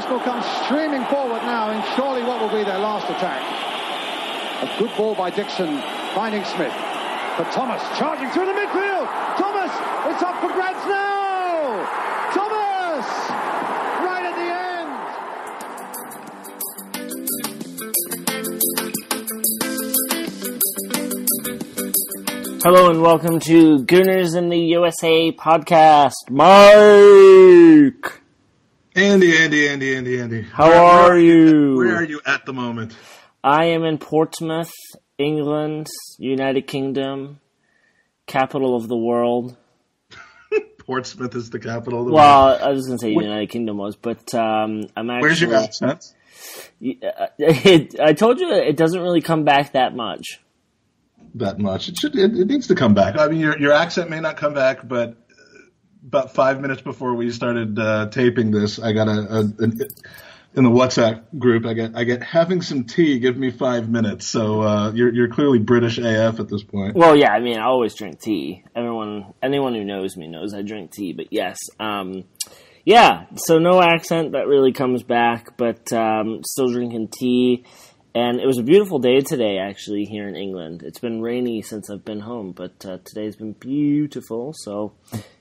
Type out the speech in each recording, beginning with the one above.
Arsenal come streaming forward now in surely what will be their last attack. A good ball by Dixon, finding Smith. But Thomas charging through the midfield. Thomas, it's up for grabs now. Thomas, right at the end. Hello and welcome to Gooners in the USA podcast. Mike, Andy, Andy, Andy, Andy, Andy. how Where- are where you? Where are you at the moment? I am in Portsmouth, England, United Kingdom, capital of the world. Portsmouth is the capital of the world. Well, I was going to say What- United Kingdom was, but um, I'm actually. Where's your accent? It, I told you it doesn't really come back that much. That much. It should. It, it needs to come back. I mean, your your accent may not come back, but uh, about five minutes before we started uh, taping this, I got a, a in the WhatsApp group. I get I get having some tea. Give me five minutes. So uh, you're you're clearly British AF at this point. Well, yeah, I mean, I always drink tea. Everyone, anyone who knows me knows I drink tea. But yes, um, yeah. So no accent that really comes back, but um, still drinking tea. And it was a beautiful day today, actually, here in England. It's been rainy since I've been home, but uh, today's been beautiful, so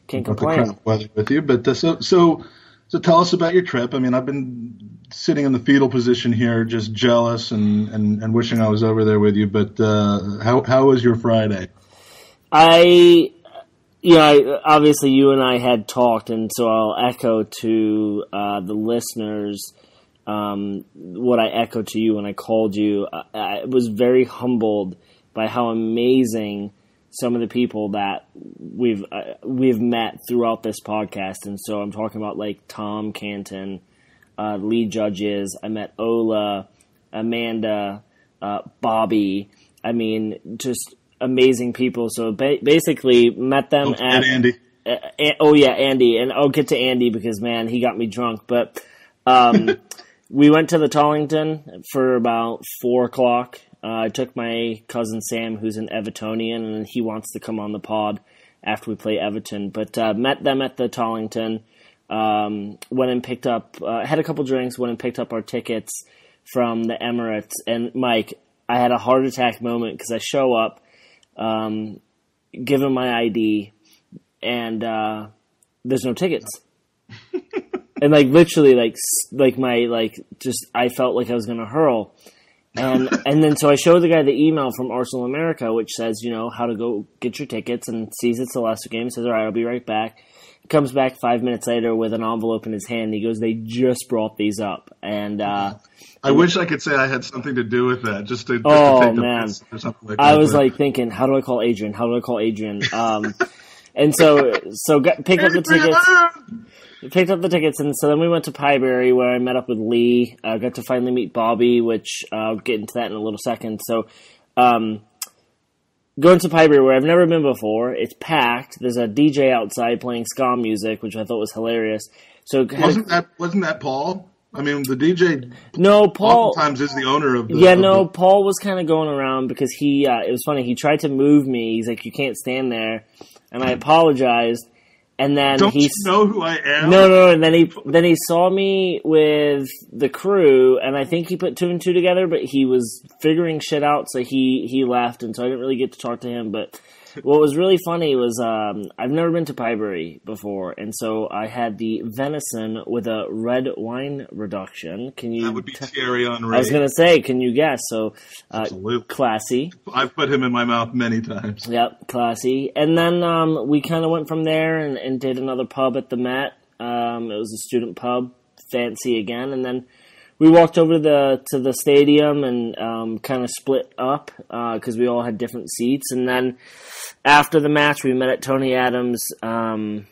can't complain. weather with you, but uh, so so so tell us about your trip. I mean, I've been sitting in the fetal position here, just jealous and and, and wishing I was over there with you. But uh, how how was your Friday? I, yeah, I- obviously you and I had talked, and so I'll echo to uh, the listeners um, what I echoed to you when I called you. I, I was very humbled by how amazing some of the people that we've uh, we've met throughout this podcast, and so I'm talking about like Tom Canton, uh, Lee Judges. I met Ola, Amanda, uh, Bobby. I mean, just amazing people. So ba- basically, met them Oh, at Andy. uh, oh yeah, Andy, and I'll get to Andy because man, he got me drunk. But um, we went to the Tollington for about four o'clock. Uh, I took my cousin Sam, who's an Evertonian, and he wants to come on the pod after we play Everton. But uh, met them at the Tollington. Um, went and picked up, uh, had a couple drinks. Went and picked up our tickets from the Emirates. And Mike, I had a heart attack moment because I show up, um, give him my ID, and uh, there's no tickets. and like literally, like like my like just I felt like I was gonna hurl, and and then so I show the guy the email from Arsenal America, which says you know how to go get your tickets, and sees it's the last game. Says all right, I'll be right back. Comes back five minutes later with an envelope in his hand. He goes, "They just brought these up," and uh, I wish I could say I had something to do with that, just to, just Oh, to take the man. like I was but- like thinking, how do I call Adrian? How do I call Adrian? Um, and so, so got, picked up the tickets, picked up the tickets, and so then we went to Piebury where I met up with Lee. I uh, got to finally meet Bobby, which uh, I'll get into that in a little second. So, um, going to Piebury where I've never been before. It's packed. There's a DJ outside playing ska music, which I thought was hilarious. So, Wasn't that wasn't that Paul? I mean, the DJ no, Paul. oftentimes is the owner of the. Yeah, of no, the- Paul was kind of going around because he, uh, it was funny, he tried to move me. He's like, you can't stand there. And I apologized. And then don't he, you know who I am? no, no, and then he, then he saw me with the crew and I think he put two and two together, but he was figuring shit out. So he, he left. And so I didn't really get to talk to him. But what was really funny was, um, I've never been to Piebury before. And so I had the venison with a red wine reduction. Can you, that would be t- Thierry Henry. I was gonna say, can you guess? So, uh, classy. I've put him in my mouth many times. Yep, classy. And then um, we kind of went from there and, and did another pub at the Met. Um, it was a student pub, fancy again. And then we walked over to the to the stadium and um, kind of split up because we all had different seats. And then after the match, we met at Tony Adams' um,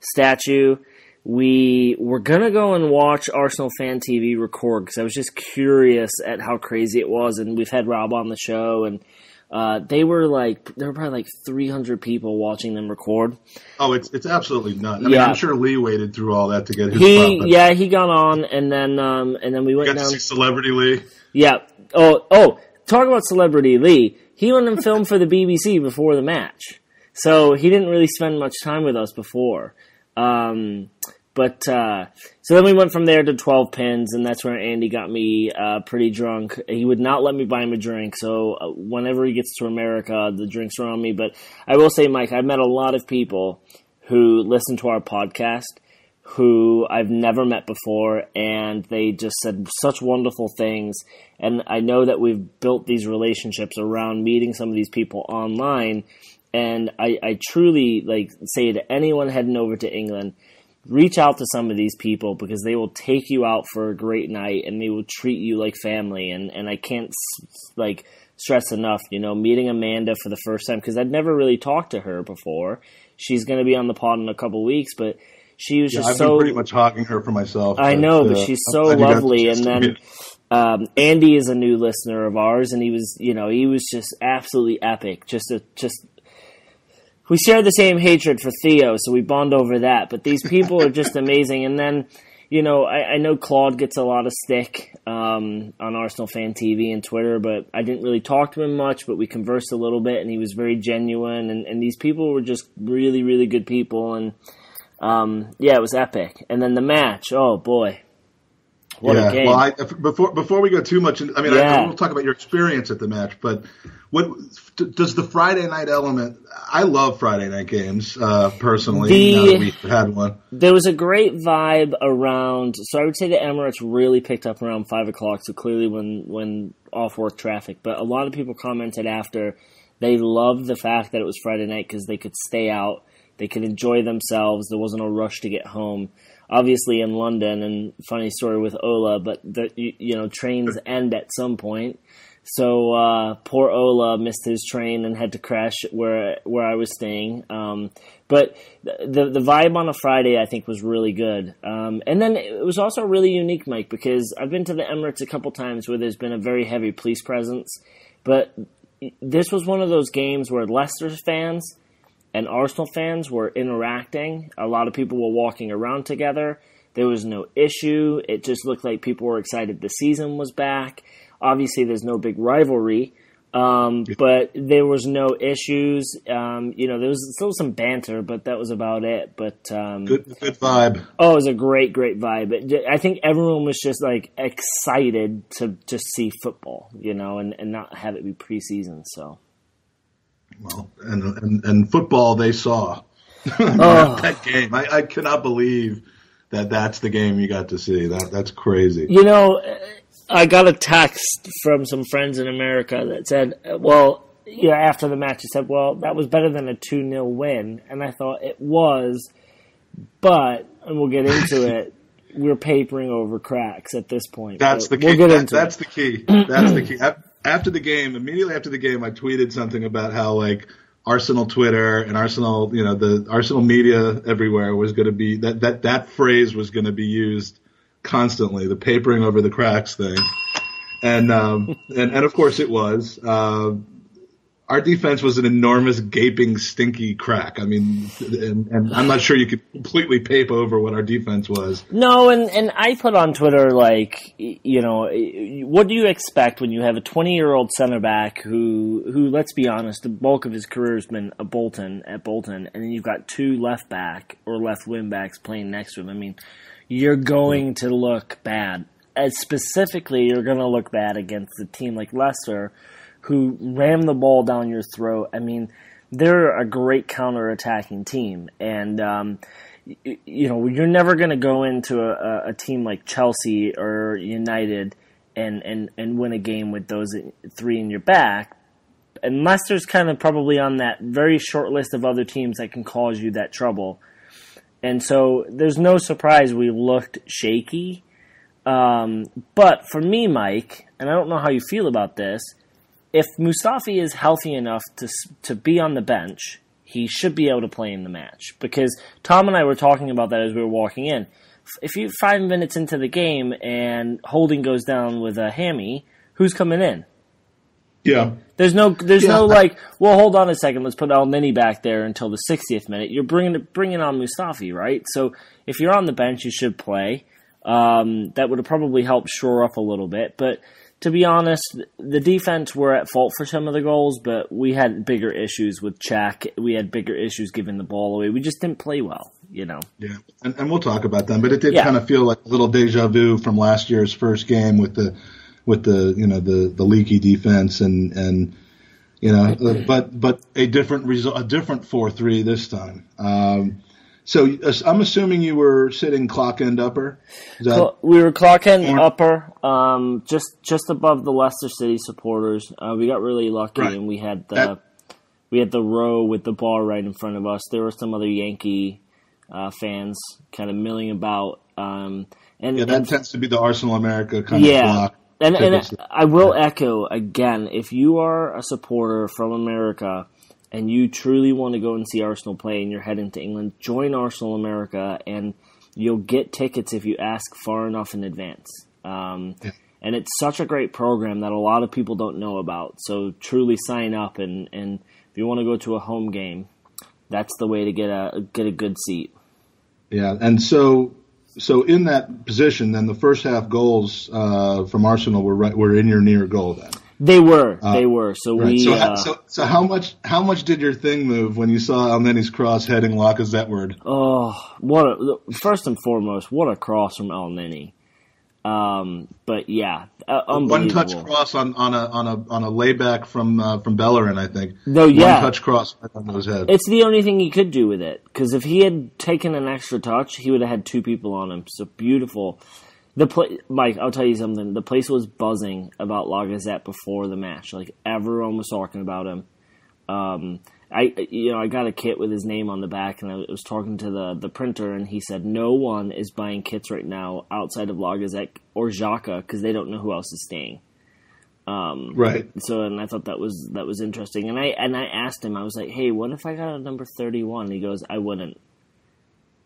statue. We were gonna go and watch Arsenal Fan TV record because I was just curious at how crazy it was, and we've had Rob on the show, and uh, they were like there were probably like 300 people watching them record. Oh, it's it's absolutely nuts. I mean, Yeah. I'm sure Lee waited through all that to get his He spot, yeah he got on, and then um, and then we went down. see Celebrity Lee. Yeah. Oh, oh, talk about celebrity Lee. He went and filmed for the BBC before the match. So he didn't really spend much time with us before. Um, But uh, so then we went from there to 12 pins, and that's where Andy got me uh, pretty drunk. He would not let me buy him a drink, so uh, whenever he gets to America, the drinks are on me. But I will say, Mike, I've met a lot of people who listen to our podcast who I've never met before, and they just said such wonderful things. And I know that we've built these relationships around meeting some of these people online. And I, I truly like say to anyone heading over to England, reach out to some of these people because they will take you out for a great night and they will treat you like family. And and I can't like stress enough, you know, meeting Amanda for the first time because I'd never really talked to her before. She's going to be on the pod in a couple weeks, but she was Yeah, just I've so been pretty much hogging her for myself. I know, but uh, she's so glad you got the lovely. And then um, Andy is a new listener of ours, and he was, you know, he was just absolutely epic. Just a, just we share the same hatred for Theo, so we bond over that. But these people are just amazing. And then, you know, I, I know Claude gets a lot of stick um, on Arsenal Fan TV and Twitter, but I didn't really talk to him much. But we conversed a little bit, and he was very genuine. And, and these people were just really, really good people. And um, yeah, it was epic. And then the match, oh boy, what yeah, a game! well, I, before before we go too much, in, I mean, Yeah. I, we'll talk about your experience at the match, but what does the Friday night element? I love Friday night games uh, personally. The- now that we've had one, there was a great vibe around. So I would say the Emirates really picked up around five o'clock. So clearly, when when off work traffic. But a lot of people commented after they loved the fact that it was Friday night because they could stay out, they could enjoy themselves. There wasn't a rush to get home. Obviously, in London, and funny story with Ola, but the you, you know trains end at some point. So uh, poor Ola missed his train and had to crash where where I was staying. Um, but the the vibe on a Friday I think was really good. Um, and then it was also really unique, Mike, because I've been to the Emirates a couple times where there's been a very heavy police presence, but this was one of those games where Leicester fans and Arsenal fans were interacting. A lot of people were walking around together. There was no issue. It just looked like people were excited the season was back. Obviously, there's no big rivalry, um, but there was no issues. Um, you know, there was still some banter, but that was about it. But um, good good vibe. oh, it was a great, great vibe. It, I think everyone was just like excited to just see football, you know, and, and not have it be preseason. So. Well, and and, and football they saw Oh. that game. I, I cannot believe that that's the game you got to see. That that's crazy. You know, I got a text from some friends in America that said, well, you know, after the match, he said, well, that was better than a 2 0 win. And I thought it was, but, and we'll get into it, we're papering over cracks at this point. That's the key. We'll get That- into that's it. the key. That's the key. After the game, immediately after the game, I tweeted something about how like Arsenal Twitter and Arsenal, you know, the Arsenal media everywhere was going to be that that that phrase was going to be used constantly. The papering over the cracks thing, and um, and and of course it was. Uh, our defense was an enormous gaping stinky crack. I mean, and, and I'm not sure you could completely pape over what our defense was. No, and, and I put on Twitter, like, you know, what do you expect when you have a 20 year old center back who, who, let's be honest, the bulk of his career has been a Bolton at Bolton, and then you've got two left back or left wing backs playing next to him? I mean, you're going to look bad. As specifically, you're going to look bad against a team like Leicester, who ram the ball down your throat. I mean, they're a great counter-attacking team, and um, y- you know you're never going to go into a, a team like Chelsea or United and, and, and win a game with those three in your back. And Leicester's kind of probably on that very short list of other teams that can cause you that trouble. And so there's no surprise we looked shaky. Um, but for me, Mike, and I don't know how you feel about this, if Mustafi is healthy enough to to be on the bench, he should be able to play in the match. Because Tom and I were talking about that as we were walking in. If you five minutes into the game and Holding goes down with a hammy, who's coming in? Yeah. There's no, there's no like, well, hold on a second, let's put Elneny back there until the 60th minute. You're bringing bringing on Mustafi, right? So if you're on the bench, you should play. Um, that would have probably helped shore up a little bit. But to be honest, the defense were at fault for some of the goals, but we had bigger issues with Cech. We had bigger issues giving the ball away. We just didn't play well. you know. Yeah, and, and we'll talk about them, but it did Yeah. kind of feel like a little deja vu from last year's first game with the with the you know the the leaky defense and and you know, but but a different result, a different four three this time. Um, so I'm assuming you were sitting clock end upper. That, we were clocking Or- upper, um, just just above the Leicester City supporters. Uh, we got really lucky, Right. and we had the That- we had the row with the bar right in front of us. There were some other Yankee uh, fans kind of milling about, um, and, yeah, that and tends to be the Arsenal America kind yeah, of flock. and and I will echo again: if you are a supporter from America and you truly want to go and see Arsenal play, and you're heading to England, join Arsenal America, and you'll get tickets if you ask far enough in advance. Um, Yeah. And it's such a great program that a lot of people don't know about. So truly sign up, and, and if you want to go to a home game, that's the way to get a get a good seat. Yeah, and so so in that position, then the first half goals uh, from Arsenal were right, were in your near goal then. They were, they were. So Right. we, so, uh, so so how much how much did your thing move when you saw Elneny's cross heading Lacazette Oh, what a, first and foremost, what a cross from Elneny. Um, but yeah, uh, One touch cross on, on a on a on a layback from uh, from Bellerin, I think. No, yeah. One touch cross right on his head. It's the only thing he could do with it because if he had taken an extra touch, he would have had two people on him. So beautiful. The play, Mike, I'll tell you something. The place was buzzing about Lacazette before the match. Like everyone was talking about him. Um, I, you know, I got a kit with his name on the back, and I was talking to the the printer, and he said no one is buying kits right now outside of Lacazette or Xhaka because they don't know who else is staying. right. So, and I thought that was that was interesting. And I and I asked him, I was like, "Hey, what if I got a number thirty-one?" He goes, "I wouldn't."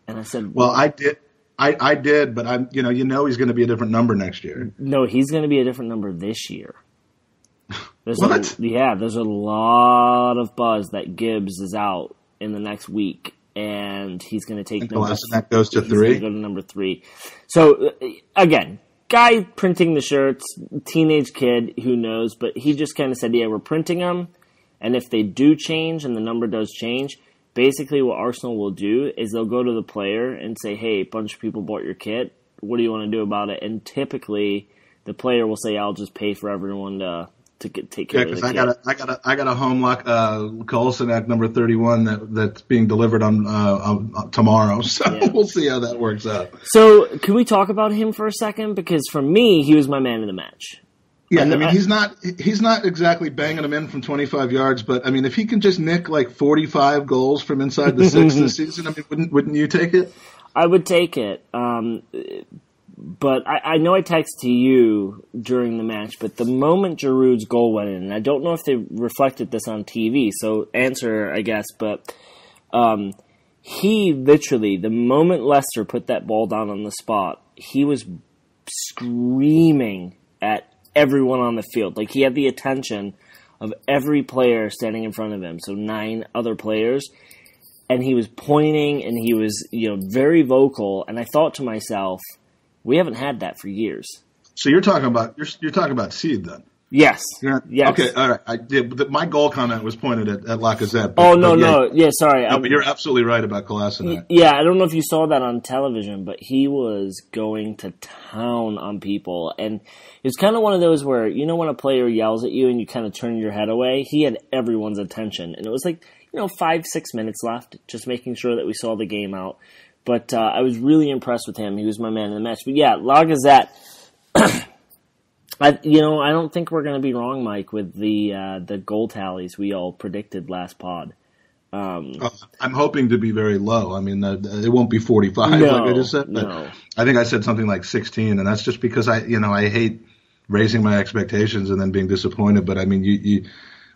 And I said, Well, I did. I, I did, but I'm you know you know he's going to be a different number next year. "No, he's going to be a different number this year." There's What? A, yeah, there's a lot of buzz that Gibbs is out in the next week, and he's going to take number. That goes to three. Go to number three. So uh, again, guy printing the shirts, teenage kid, who knows? But he just kind of said, "Yeah, we're printing them, and if they do change and the number does change." Basically, what Arsenal will do is they'll go to the player and say, "Hey, a bunch of people bought your kit. What do you want to do about it?" And typically, the player will say, "I'll just pay for everyone to to get, take care Yeah, of because I kit." got a I got a I got a home lock uh Coulson at number thirty one that that's being delivered on uh, uh tomorrow. So Yeah. we'll see how that works out. So, can we talk about him for a second? Because for me, he was my man of the match. Yeah, I mean he's not he's not exactly banging them in from 25 yards, but I mean if he can just nick like 45 goals from inside the six this season, I mean wouldn't wouldn't you take it? I would take it. Um, but I, I know I texted to you during the match, but the moment Giroud's goal went in, and I don't know if they reflected this on TV, so answer, I guess, but um, he literally, the moment Lester put that ball down on the spot, he was screaming at everyone on the field. Like he had the attention of every player standing in front of him, so nine other players and he was pointing and he was you know very vocal and i thought to myself we haven't had that for years So you're talking about you're you're talking about Sead then. Yes Yeah. yes Okay. All right. I did. My goal comment was pointed at, at Lacazette. But, oh no yeah, no yeah sorry No, but you're absolutely right about Kolasinac. yeah i don't know if you saw that on television but he was going to town on people and it was kind of one of those where you know when a player yells at you and you kind of turn your head away he had everyone's attention and it was like you know five six minutes left just making sure that we saw the game out but uh, i was really impressed with him he was my man in the match but yeah Lacazette I, you know, I don't think we're going to be wrong, Mike, with the uh, the goal tallies we all predicted last pod. Um, Uh, I'm hoping to be very low. I mean, uh, it won't be 45 No, like I just said, no. I think I said something like 16, and that's just because I, you know, I hate raising my expectations and then being disappointed. But I mean, you, you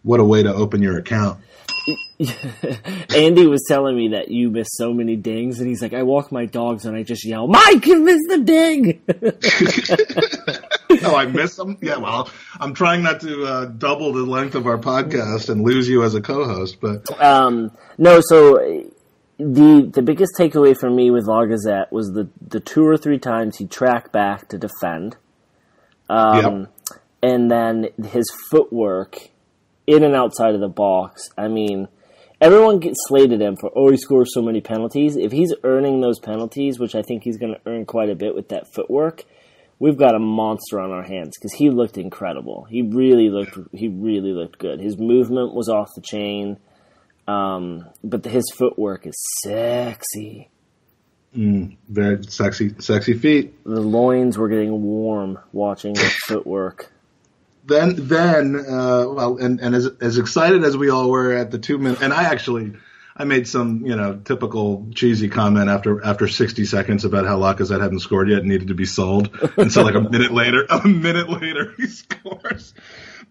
what a way to open your account. Andy was telling me that you miss so many dings, and he's like, I walk my dogs and I just yell, Mike, you missed the ding! oh, I miss them. Yeah, well, I'm trying not to uh, double the length of our podcast and lose you as a co-host, but um, no, so the the biggest takeaway for me with Lacazette was the, the two or three times he tracked back to defend. Um, And then his footwork in and outside of the box. I mean, everyone gets slated him for oh he scores so many penalties. If he's earning those penalties, which I think he's going to earn quite a bit with that footwork, we've got a monster on our hands because he looked incredible. He really looked he really looked good. His movement was off the chain, um, but his footwork is sexy. Mm, very sexy, sexy feet. The loins were getting warm watching his footwork then then uh, well and, and as as excited as we all were at the two minute and I actually I made some you know typical cheesy comment after after 60 seconds about how Lacazette hadn't scored yet needed to be sold. And so like a minute later a minute later he scores.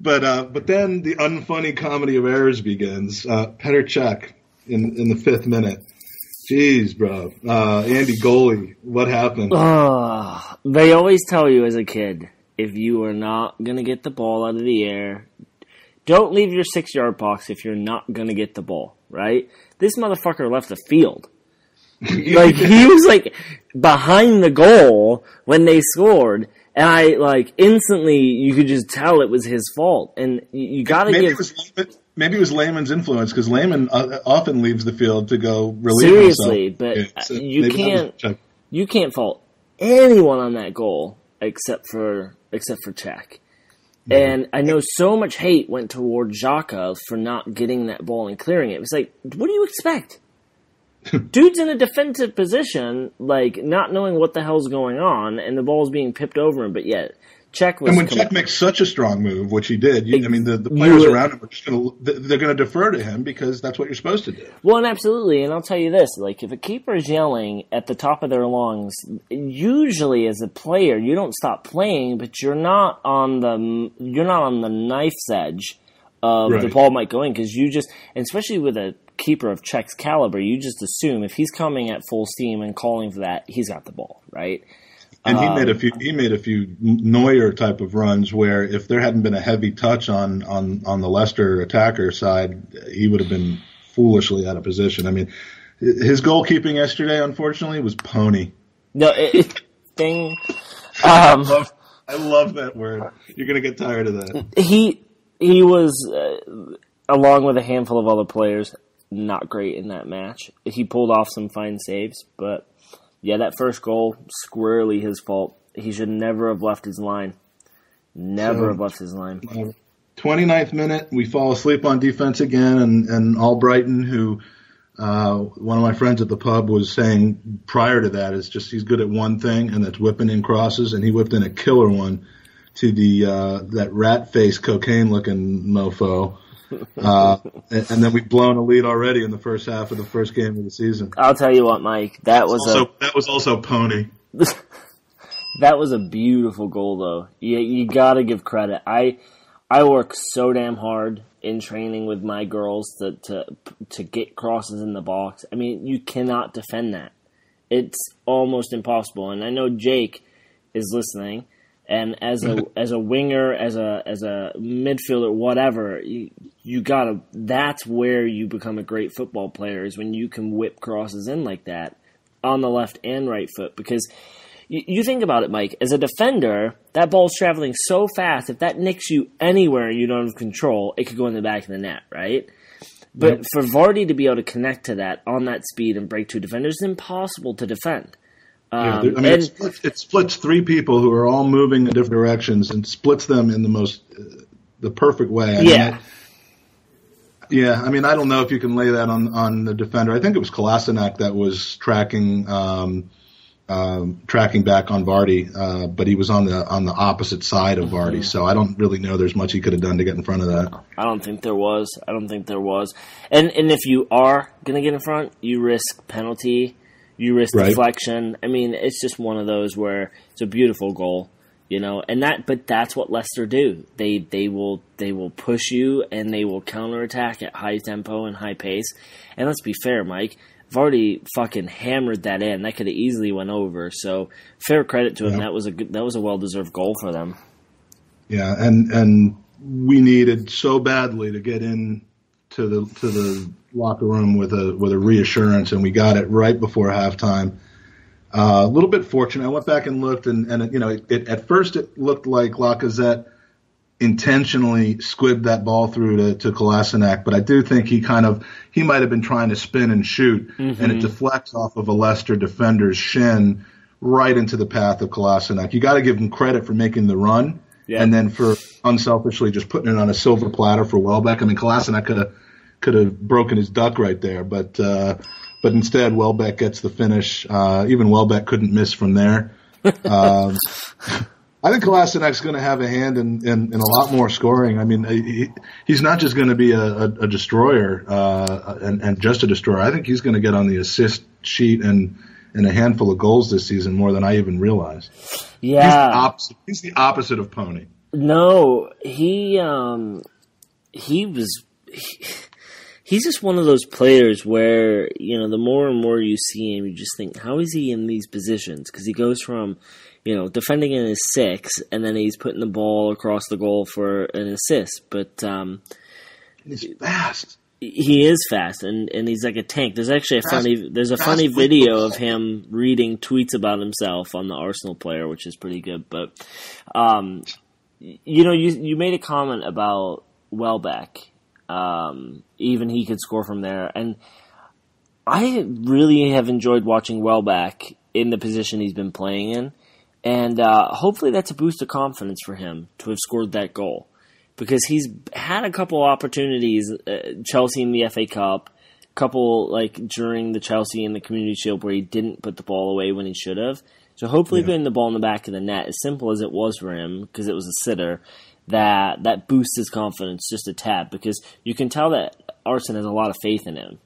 But uh, but then the unfunny comedy of errors begins. Uh, Petr Cech in in the fifth minute. Jeez, bro. Uh, Andy goalie, what happened? Uh, they always tell you as a kid, if you are not going to get the ball out of the air, don't leave your six yard box if you're not going to get the ball, right? This motherfucker left the field. like, he was like behind the goal when they scored. And I like instantly, you could just tell it was his fault. And you, got to give. It was, maybe it was Lehmann's influence because Lehmann uh, often leaves the field to go relieve Seriously, himself. but yeah, so you can't you can't fault anyone on that goal except for except for Cech. And I know so much hate went toward Xhaka for not getting that ball and clearing it. It was like, what do you expect? Dude's in a defensive position, like not knowing what the hell's going on, and the ball's being pipped over him, but yet Was. And when Cech makes such a strong move, which he did, you, I mean, the, the players around him are just going to they're going to defer to him because that's what you're supposed to do. Well, and absolutely, and I'll tell you this: like, if a keeper is yelling at the top of their lungs, usually as a player, you don't stop playing, but you're not on the you're not on the knife's edge of right. the ball might go in because you just, especially with a keeper of Cech's caliber, you just assume if he's coming at full steam and calling for that, he's got the ball, right? And he um, made a few. He made a few Neuer type of runs where, if there hadn't been a heavy touch on on on the Leicester attacker side, he would have been foolishly out of position. I mean, his goalkeeping yesterday, unfortunately, was pony. No, it, thing. Um, I, love, I love that word. You're gonna get tired of that. He he was, uh, along with a handful of other players, not great in that match. He pulled off some fine saves, but yeah, that first goal, squarely his fault. He should never have left his line. Never so, have left his line. 29th minute, we fall asleep on defense again, and, and Albrighton, who uh, one of my friends at the pub was saying prior to that is just he's good at one thing, and that's whipping in crosses, and he whipped in a killer one to the uh, that rat face cocaine looking mofo uh, and, and, then we've blown a lead already in the first half of the first game of the season. I'll tell you what, Mike, that was also, a, that was also pony. that was a beautiful goal, though. You you got to give credit. I I work so damn hard in training with my girls to to to get crosses in the box. I mean, you cannot defend that. It's almost impossible. And I know Jake is listening and as a mm-hmm. as a winger, as a as a midfielder, whatever, you, you gotta. That's where you become a great football player is when you can whip crosses in like that on the left and right foot. Because you, you think about it, Mike, as a defender, that ball's traveling so fast. If that nicks you anywhere and you don't have control, it could go in the back of the net, right? But yep. for Vardy to be able to connect to that on that speed and break two defenders, it's impossible to defend. Um, yeah, I mean, and, it, splits, it, splits, three people who are all moving in different directions and splits them in the most, uh, the perfect way. I yeah. Mean, yeah, I mean, I don't know if you can lay that on on the defender. I think it was Kolasinac that was tracking um, um, tracking back on Vardy, uh, but he was on the on the opposite side of Vardy. Mm-hmm. So I don't really know there's much he could have done to get in front of that. I don't think there was. I don't think there was. And and if you are gonna get in front, you risk penalty you risk right. deflection. I mean, it's just one of those where it's a beautiful goal, you know, and that. But that's what Leicester do. They they will they will push you and they will counterattack at high tempo and high pace. And let's be fair, Mike. Vardy fucking hammered that in. That could have easily went over. So fair credit to him. Yeah. That was a good, that was a well deserved goal for them. Yeah, and and we needed so badly to get in to the to the locker room with a with a reassurance, and we got it right before halftime. Uh, a little bit fortunate. I went back and looked, and, and you know, it, it, at first it looked like Lacazette intentionally squibbed that ball through to, to Kolasinac, but I do think he kind of he might have been trying to spin and shoot, mm-hmm. and it deflects off of a Leicester defender's shin right into the path of Kolasinac. You got to give him credit for making the run, yeah. and then for unselfishly just putting it on a silver platter for Welbeck. I mean, Kolasinac could have could have broken his duck right there, but uh, but instead Welbeck gets the finish. Uh, even Welbeck couldn't miss from there. Um, I think Kolasinac's going to have a hand in, in, in, a lot more scoring. I mean, he, he's not just going to be a, a, a destroyer uh, and, and just a destroyer. I think he's going to get on the assist sheet and and a handful of goals this season more than I even realized. Yeah, he's the opposite, he's the opposite of Pony. No, he um he was. He, he's just one of those players where you know the more and more you see him, you just think, how is he in these positions? Because he goes from you know defending in his six, and then he's putting the ball across the goal for an assist. But um, he's fast. He is fast, and, and he's like a tank. There's actually a fast, funny there's a funny video of him reading tweets about himself on the Arsenal player, which is pretty good. But um, you know, you you made a comment about Welbeck um, even he could score from there. And I really have enjoyed watching Welbeck in the position he's been playing in. And uh, hopefully that's a boost of confidence for him to have scored that goal. Because he's had a couple opportunities, uh, Chelsea in the FA Cup, couple like during the Chelsea and the Community Shield where he didn't put the ball away when he should have. So hopefully yeah. putting the ball in the back of the net, as simple as it was for him, because it was a sitter, that that boosts his confidence just a tad because you can tell that Arsene has a lot of faith in him.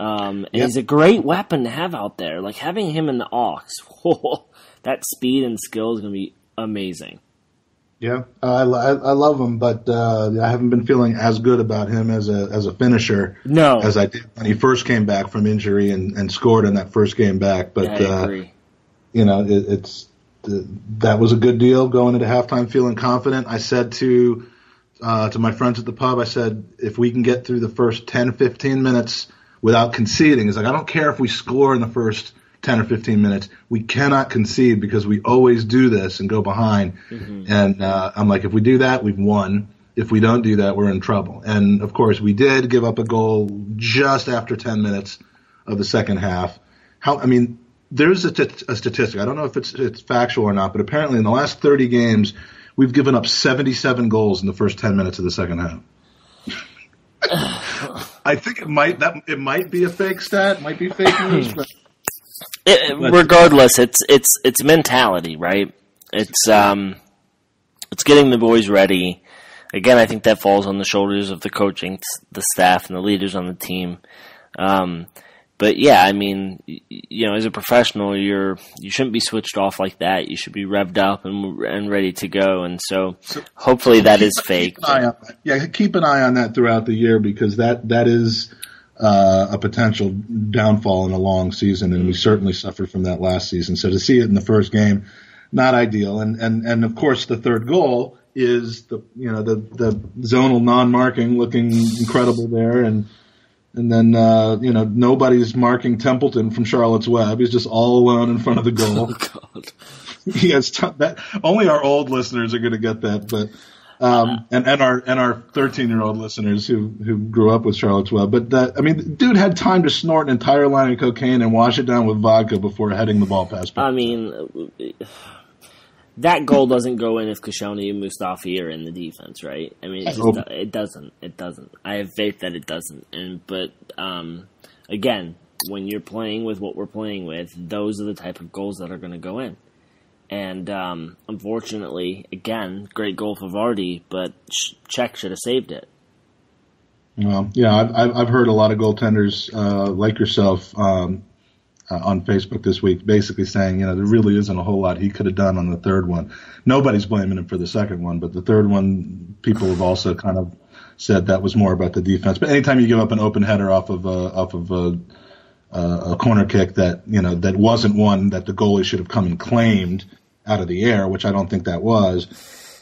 Um, and yep. he's a great weapon to have out there. Like having him in the Ox, that speed and skill is going to be amazing. Yeah, uh, I, I love him, but uh, I haven't been feeling as good about him as a as a finisher. No, as I did when he first came back from injury and, and scored in that first game back. But yeah, uh, you know, it, it's that was a good deal going into halftime feeling confident. I said to uh, to my friends at the pub, I said, if we can get through the first 10, 15 minutes without conceding, it's like, I don't care if we score in the first 10 or 15 minutes. We cannot concede because we always do this and go behind. Mm-hmm. And uh, I'm like, if we do that, we've won. If we don't do that, we're in trouble. And of course, we did give up a goal just after 10 minutes of the second half. How, I mean, there's a, t- a statistic. I don't know if it's it's factual or not, but apparently in the last 30 games, we've given up 77 goals in the first 10 minutes of the second half. I think it might that it might be a fake stat, might be fake news, but, it, regardless, it's it's it's mentality, right? It's um, it's getting the boys ready. Again, I think that falls on the shoulders of the coaching, the staff, and the leaders on the team. Um, but yeah, I mean, you know, as a professional, you're you shouldn't be switched off like that. You should be revved up and and ready to go. And so, so hopefully, that keep, is fake. Yeah, keep an eye on that throughout the year because that that is uh, a potential downfall in a long season, and we certainly suffered from that last season. So to see it in the first game, not ideal. And and and of course, the third goal is the you know the the zonal non-marking looking incredible there and and then, uh, you know, nobody's marking Templeton from Charlotte's Web. He's just all alone in front of the goal. Oh, God. he has t- that. Only our old listeners are going to get that, but, um, and, and our, and our 13 year old listeners who, who grew up with Charlotte's Web. But that, I mean, dude had time to snort an entire line of cocaine and wash it down with vodka before heading the ball past. I mean, that goal doesn't go in if Koscielny and Mustafi are in the defense, right? I mean, it, just, it doesn't. It doesn't. I have faith that it doesn't. And but um, again, when you're playing with what we're playing with, those are the type of goals that are going to go in. And um, unfortunately, again, great goal for Vardy, but Cech should have saved it. Well, yeah, I've I've heard a lot of goaltenders uh, like yourself um, uh, on Facebook this week, basically saying, you know, there really isn't a whole lot he could have done on the third one. Nobody's blaming him for the second one, but the third one, people have also kind of said that was more about the defense. But anytime you give up an open header off of a, off of a, a corner kick that you know that wasn't one that the goalie should have come and claimed out of the air, which I don't think that was.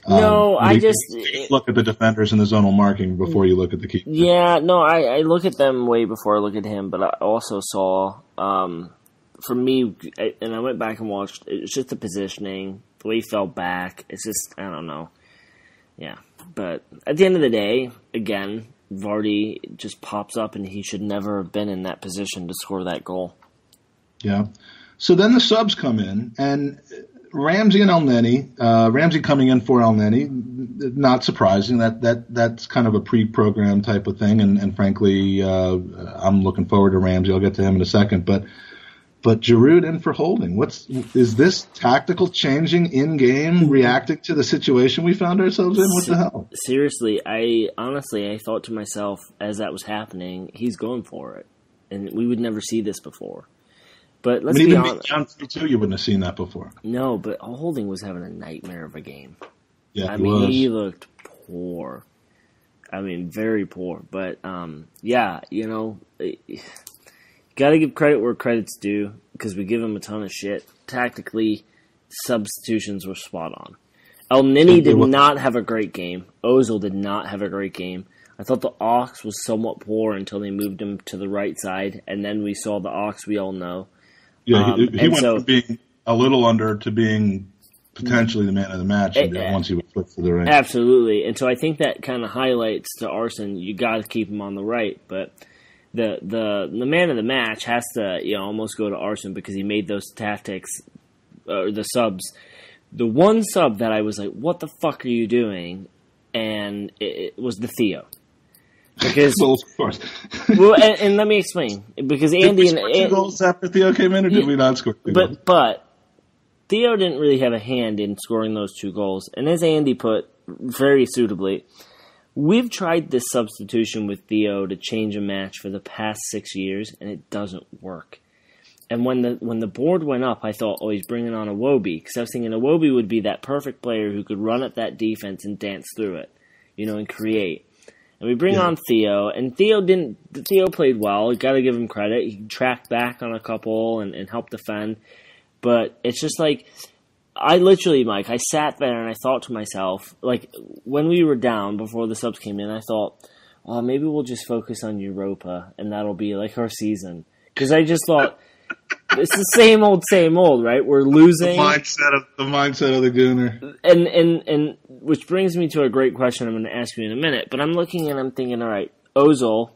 No, um, I just look at the defenders and the zonal marking before you look at the keeper. Yeah, no, I, I look at them way before I look at him, but I also saw um, for me, and I went back and watched. It's just the positioning, the way he fell back. It's just I don't know. yeah. But at the end of the day, again, Vardy just pops up, and he should never have been in that position to score that goal. Yeah. So then the subs come in, and Ramsey and Elneny. Uh, Ramsey coming in for Elneny, not surprising. That that that's kind of a pre-programmed type of thing, and, and frankly, uh, I'm looking forward to Ramsey. I'll get to him in a second, but but Giroud in for Holding. What's is this tactical changing in game, reacting to the situation we found ourselves in? What the hell? Seriously, I honestly I thought to myself as that was happening, he's going for it, and we would never see this before. But let's I mean, be honest. two, you wouldn't have seen that before. No, but Holding was having a nightmare of a game. Yeah, I he mean, was. he looked poor. I mean, very poor. But um, yeah, you know, got to give credit where credit's due because we give him a ton of shit. Tactically, substitutions were spot on. Elneny did not have a great game. Ozil did not have a great game. I thought the Ox was somewhat poor until they moved him to the right side, and then we saw the Ox we all know. Yeah, Um, he, he went so- from being a little under to being potentially the man of the match Eh, eh. once he was flipped to the right. Absolutely, and so I think that kind of highlights to Arsene. You got to keep him on the right, but the the the man of the match has to you know almost go to Arsene because he made those tactics or the subs. The one sub that I was like, "What the fuck are you doing?" and it, it was the Theo because well, of course. well, and, and let me explain because did Andy we and, and goals after Theo came in, or did we not score? Two goals? but but Theo didn't really have a hand in scoring those two goals, and as Andy put very suitably, we've tried this substitution with Theo to change a match for the past six years, and it doesn't work. And when the when the board went up, I thought, oh, he's bringing on Iwobi because I was thinking Iwobi would be that perfect player who could run at that defense and dance through it, you know, and create. And we bring Yeah. on Theo, and Theo didn't. Theo played well. You got to give him credit. He tracked back on a couple and, and helped defend. But it's just like I literally, Mike. I sat there and I thought to myself, like when we were down before the subs came in, I thought, oh, maybe we'll just focus on Europa, and that'll be like our season. Because I just thought it's the same old, same old, right? We're the losing mindset of the mindset of the Gooner. and and and which brings me to a great question I'm going to ask you in a minute. But I'm looking and I'm thinking, all right, Ozil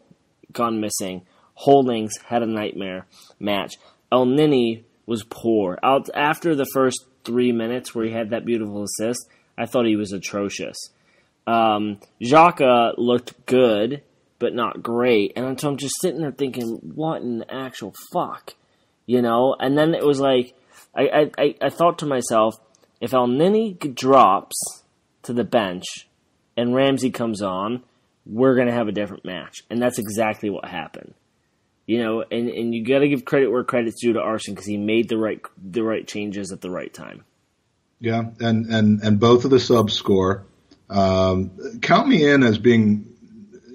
gone missing. Holdings had a nightmare match. Elneny was poor. Out after the first three minutes where he had that beautiful assist, I thought he was atrocious. Um, Xhaka looked good, but not great. And so I'm just sitting there thinking, what in the actual fuck? You know? And then it was like, I, I, I, I thought to myself, if Elneny drops to the bench and Ramsey comes on, we're going to have a different match. And that's exactly what happened. You know, and, and you got to give credit where credit's due to Arsene because he made the right the right changes at the right time. Yeah, and and and both of the subs score. Um, count me in as being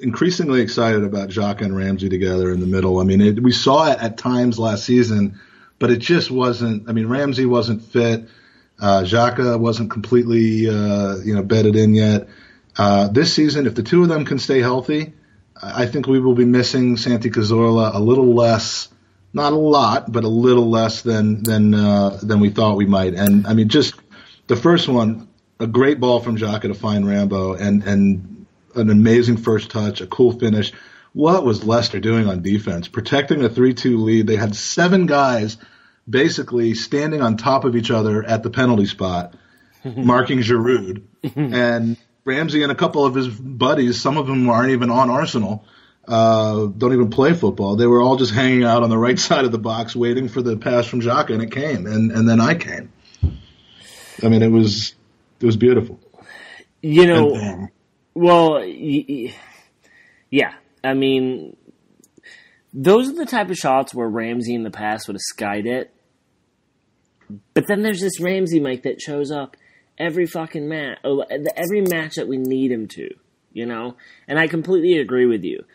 increasingly excited about Xhaka and Ramsey together in the middle. I mean, it, we saw it at times last season, but it just wasn't. I mean, Ramsey wasn't fit. Uh, wasn't completely, uh, you know, bedded in yet. Uh, this season, if the two of them can stay healthy, I think we will be missing Santi Cazorla a little less, not a lot, but a little less than than uh, than we thought we might. And I mean, just the first one, a great ball from Xhaka to find Rambo, and and an amazing first touch, a cool finish. What was Leicester doing on defense? Protecting a 3-2 lead. They had seven guys basically standing on top of each other at the penalty spot, marking Giroud. and Ramsey and a couple of his buddies, some of them aren't even on Arsenal, uh, don't even play football. They were all just hanging out on the right side of the box waiting for the pass from Xhaka, and it came. And, and then I came. I mean, it was it was beautiful. You know, And bam. Well, y- y- yeah. I mean, those are the type of shots where Ramsey in the past would have skied it. But then there's this Ramsey Mike that shows up every fucking match, oh, every match that we need him to, you know. And I completely agree with you.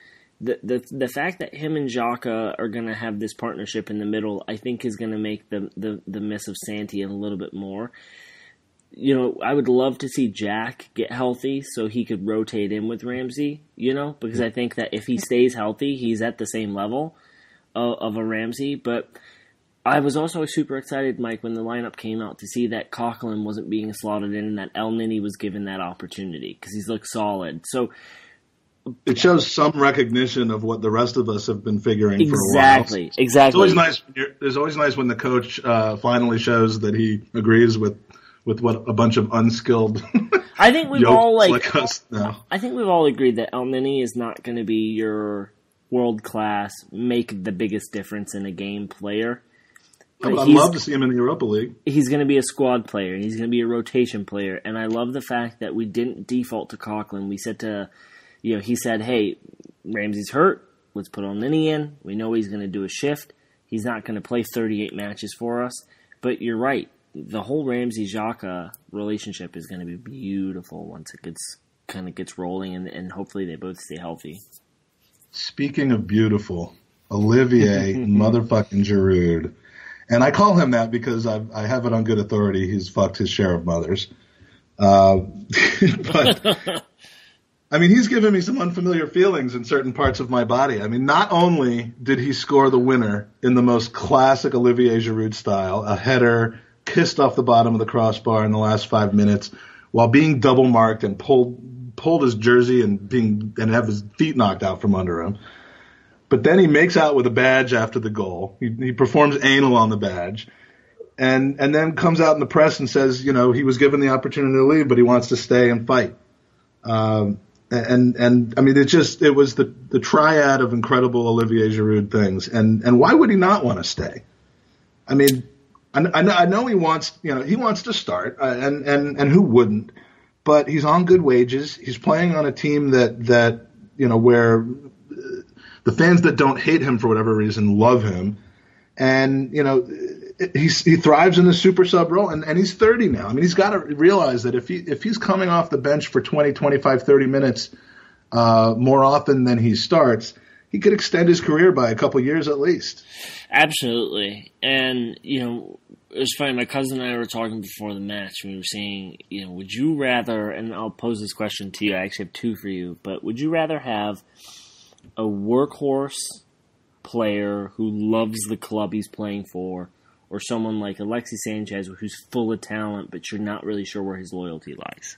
The the the fact that him and Xhaka are gonna have this partnership in the middle, I think, is gonna make the the the miss of Santi a little bit more you know, I would love to see Jack get healthy so he could rotate in with Ramsey, you know, because I think that if he stays healthy, he's at the same level of, of a Ramsey. But I was also super excited, Mike, when the lineup came out to see that Coquelin wasn't being slotted in and that Elneny was given that opportunity because he's looked solid. So it shows some recognition of what the rest of us have been figuring exactly, for a while. Exactly, exactly. It's always nice. It's always nice when the coach uh, finally shows that he agrees with with what a bunch of unskilled. I think we've all like. like us now. I think we've all agreed that Elneny is not going to be your world class, make the biggest difference in a game player. But I'd love to see him in the Europa League. He's going to be a squad player. He's going to be a rotation player, and I love the fact that we didn't default to Coquelin. We said to you know, he said, "Hey, Ramsey's hurt. Let's put Elneny in. We know he's going to do a shift. He's not going to play 38 matches for us." But you're right. The whole Ramsey Xhaka relationship is going to be beautiful once it gets kind of gets rolling, and, and hopefully they both stay healthy. Speaking of beautiful, Olivier motherfucking Giroud, and I call him that because I've, I have it on good authority. He's fucked his share of mothers. Uh, but I mean, he's given me some unfamiliar feelings in certain parts of my body. I mean, not only did he score the winner in the most classic Olivier Giroud style, a header kissed off the bottom of the crossbar in the last five minutes, while being double marked and pulled pulled his jersey and being and have his feet knocked out from under him. But then he makes out with a badge after the goal. He, he performs anal on the badge, and and then comes out in the press and says, you know, he was given the opportunity to leave, but he wants to stay and fight. Um, and and I mean it just it was the the triad of incredible Olivier Giroud things and and why would he not want to stay? I mean, I, I know he wants you know he wants to start uh, and and and who wouldn't? But he's on good wages. He's playing on a team that that you know where the fans that don't hate him for whatever reason love him, and you know he's, he thrives in the super sub role, and, and he's 30 now. I mean, he's got to realize that if he if he's coming off the bench for 20, 25, 30 minutes uh, more often than he starts, he could extend his career by a couple years at least. Absolutely, and you know. It was funny. My cousin and I were talking before the match. We were saying, you know, would you rather? And I'll pose this question to you. I actually have two for you. But would you rather have a workhorse player who loves the club he's playing for, or someone like Alexis Sanchez who's full of talent, but you're not really sure where his loyalty lies?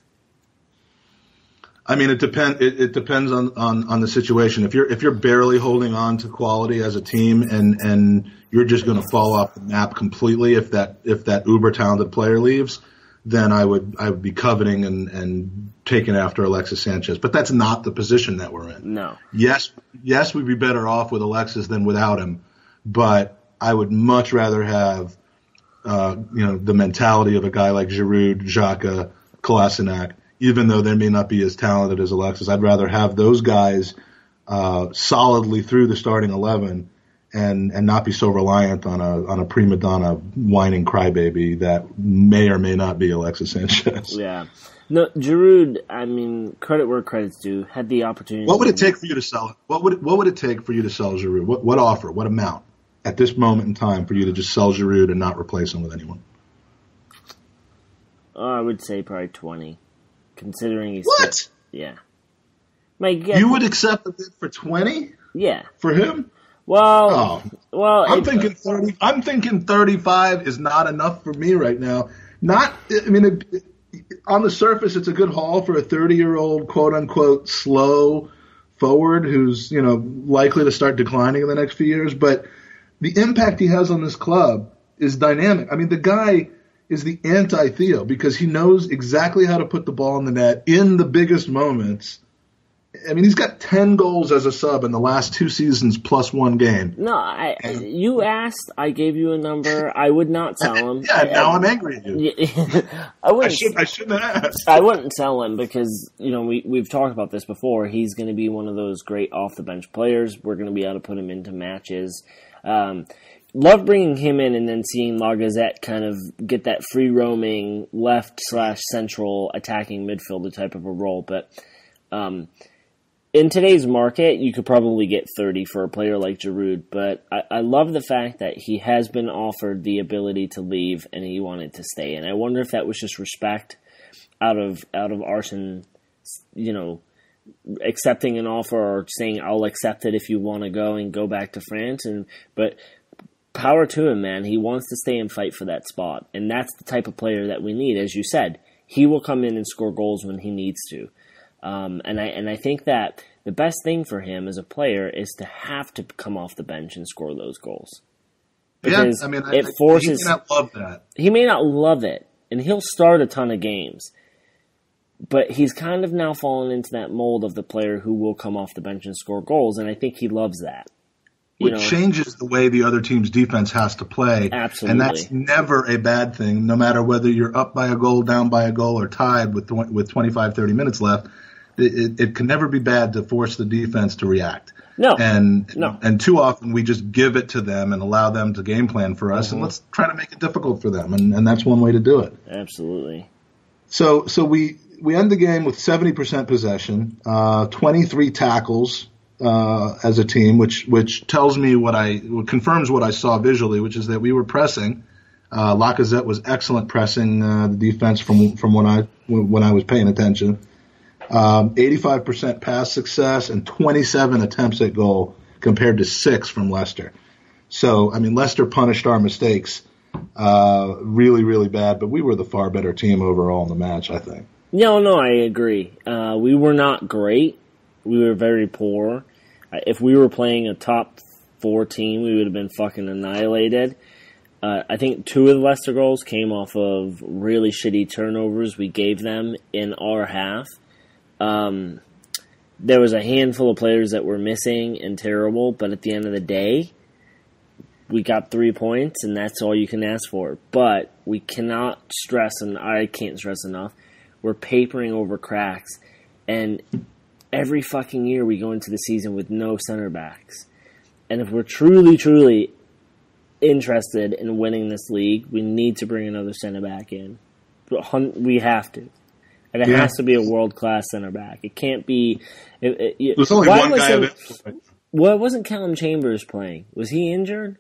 I mean, it depends. It, it, depends on, on, on the situation. If you're if you're barely holding on to quality as a team, and and you're just going to fall off the map completely if that if that uber talented player leaves, then I would I would be coveting and and taking after Alexis Sanchez. But that's not the position that we're in. No. Yes, yes, we'd be better off with Alexis than without him. But I would much rather have, uh, you know, the mentality of a guy like Giroud, Xhaka, Kolasinac, even though they may not be as talented as Alexis. I'd rather have those guys uh, solidly through the starting eleven and and not be so reliant on a on a prima donna whining crybaby that may or may not be Alexis Sanchez. Yeah. No, Giroud. I mean, credit where credit's due. Had the opportunity. What would it take for you to sell? What would what would it take for you to sell Giroud? What what offer? What amount? at this moment in time for you to just sell Giroud and not replace him with anyone? Uh, I would say probably twenty, considering he's what? Still, yeah. Mike, you would accept a bid for twenty? Yeah. For him? Well, oh. well, I'm thinking thirty. I'm thinking thirty-five is not enough for me right now. Not, I mean, it, on the surface, it's a good haul for a thirty-year-old, quote unquote, slow forward who's you know likely to start declining in the next few years, but the impact he has on this club is dynamic. I mean, the guy is the anti Theo because he knows exactly how to put the ball in the net in the biggest moments. I mean, he's got ten goals as a sub in the last two seasons plus one game. No, I, and, you asked, I gave you a number. I would not tell him. yeah, I, now I, am angry at you. I wouldn't. I, should, I shouldn't have asked. I wouldn't tell him because you know we we've talked about this before. He's going to be one of those great off the bench players. We're going to be able to put him into matches. Um, love bringing him in and then seeing Lacazette kind of get that free roaming left slash central attacking midfielder type of a role. But um, in today's market, you could probably get 30 for a player like Giroud. But I, I love the fact that he has been offered the ability to leave and he wanted to stay. And I wonder if that was just respect out of out of Arsene, you know, accepting an offer or saying I'll accept it if you want to go and go back to France and but power to him, man. He wants to stay and fight for that spot, and that's the type of player that we need. As you said, he will come in and score goals when he needs to. Um, and I and I think that the best thing for him as a player is to have to come off the bench and score those goals. Because yeah, I mean, I, it forces. He may not love that. He may not love it, and he'll start a ton of games. But he's kind of now fallen into that mold of the player who will come off the bench and score goals, and I think he loves that. Which know, changes the way the other team's defense has to play. Absolutely. And that's never a bad thing, no matter whether you're up by a goal, down by a goal, or tied with, with 25, 30 minutes left. It, it, can never be bad to force the defense to react. No. And no. and too often we just give it to them and allow them to game plan for us, mm-hmm. and let's try to make it difficult for them, and, and that's one way to do it. Absolutely. So so we we end the game with 70% possession, uh, 23 tackles uh, as a team, which which tells me what I confirms what I saw visually, which is that we were pressing. Uh, Lacazette was excellent pressing uh, the defense from from when I when I was paying attention. Um, 85% pass success and 27 attempts at goal compared to six from Leicester. So I mean Leicester punished our mistakes uh, really really bad, but we were the far better team overall in the match. I think. No, no, I agree. Uh, we were not great. We were very poor. Uh, if we were playing a top four team, we would have been fucking annihilated. Uh, I think two of the Leicester goals came off of really shitty turnovers we gave them in our half. Um, there was a handful of players that were missing and terrible, but at the end of the day, we got three points, and that's all you can ask for. But we cannot stress, and I can't stress enough, we're papering over cracks. And every fucking year we go into the season with no center backs. And if we're truly, truly interested in winning this league, we need to bring another center back in. We have to. And it yeah. has to be a world class center back. It can't be. It, it, There's only one guy. It, well, wasn't Calum Chambers playing? Was he injured?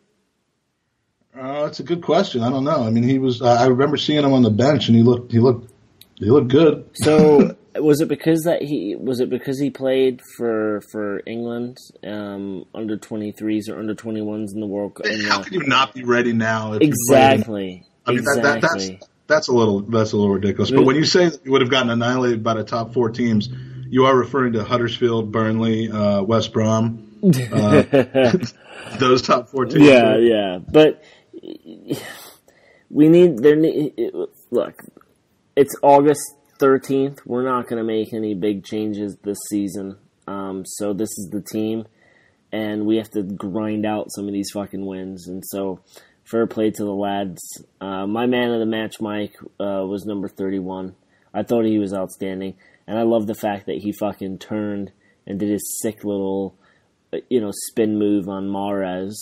Uh, that's a good question. I don't know. I mean, he was. Uh, I remember seeing him on the bench, and he looked. He looked he looked good. So was it because that he was it because he played for for England um, under twenty threes or under twenty ones in the World Cup? How could you not be ready now? exactly. I mean, exactly. That, that, that's that's a little that's a little ridiculous. But when you say you would have gotten annihilated by the top four teams, you are referring to Huddersfield, Burnley, uh, West Brom, uh, those top four teams. Yeah, right? yeah. But we need there. Look, it's August 13th. We're not going to make any big changes this season. Um, so this is the team, and we have to grind out some of these fucking wins. And so, fair play to the lads. Uh, my man of the match, Mike, uh, was number 31. I thought he was outstanding, and I love the fact that he fucking turned and did his sick little, uh, you know, spin move on Mahrez.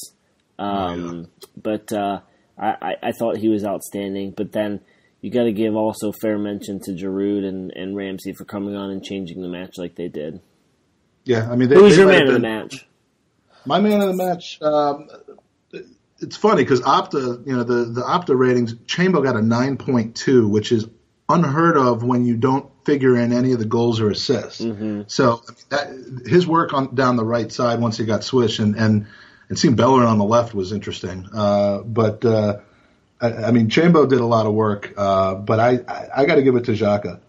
Um, oh, yeah. But uh, I, I, I thought he was outstanding. But then you got to give also fair mention to Giroud and, and Ramsey for coming on and changing the match like they did. Yeah, I mean, they, who's your man of the match? My man of the match. Um, it's funny because Opta, you know, the the Opta ratings, Chambo got a nine point two, which is unheard of when you don't figure in any of the goals or assists. Mm-hmm. So that, his work on down the right side once he got switched and and and seeing Bellerin on the left was interesting. Uh, but uh, I, I mean, Chambo did a lot of work, uh, but I, I, I got to give it to Xhaka.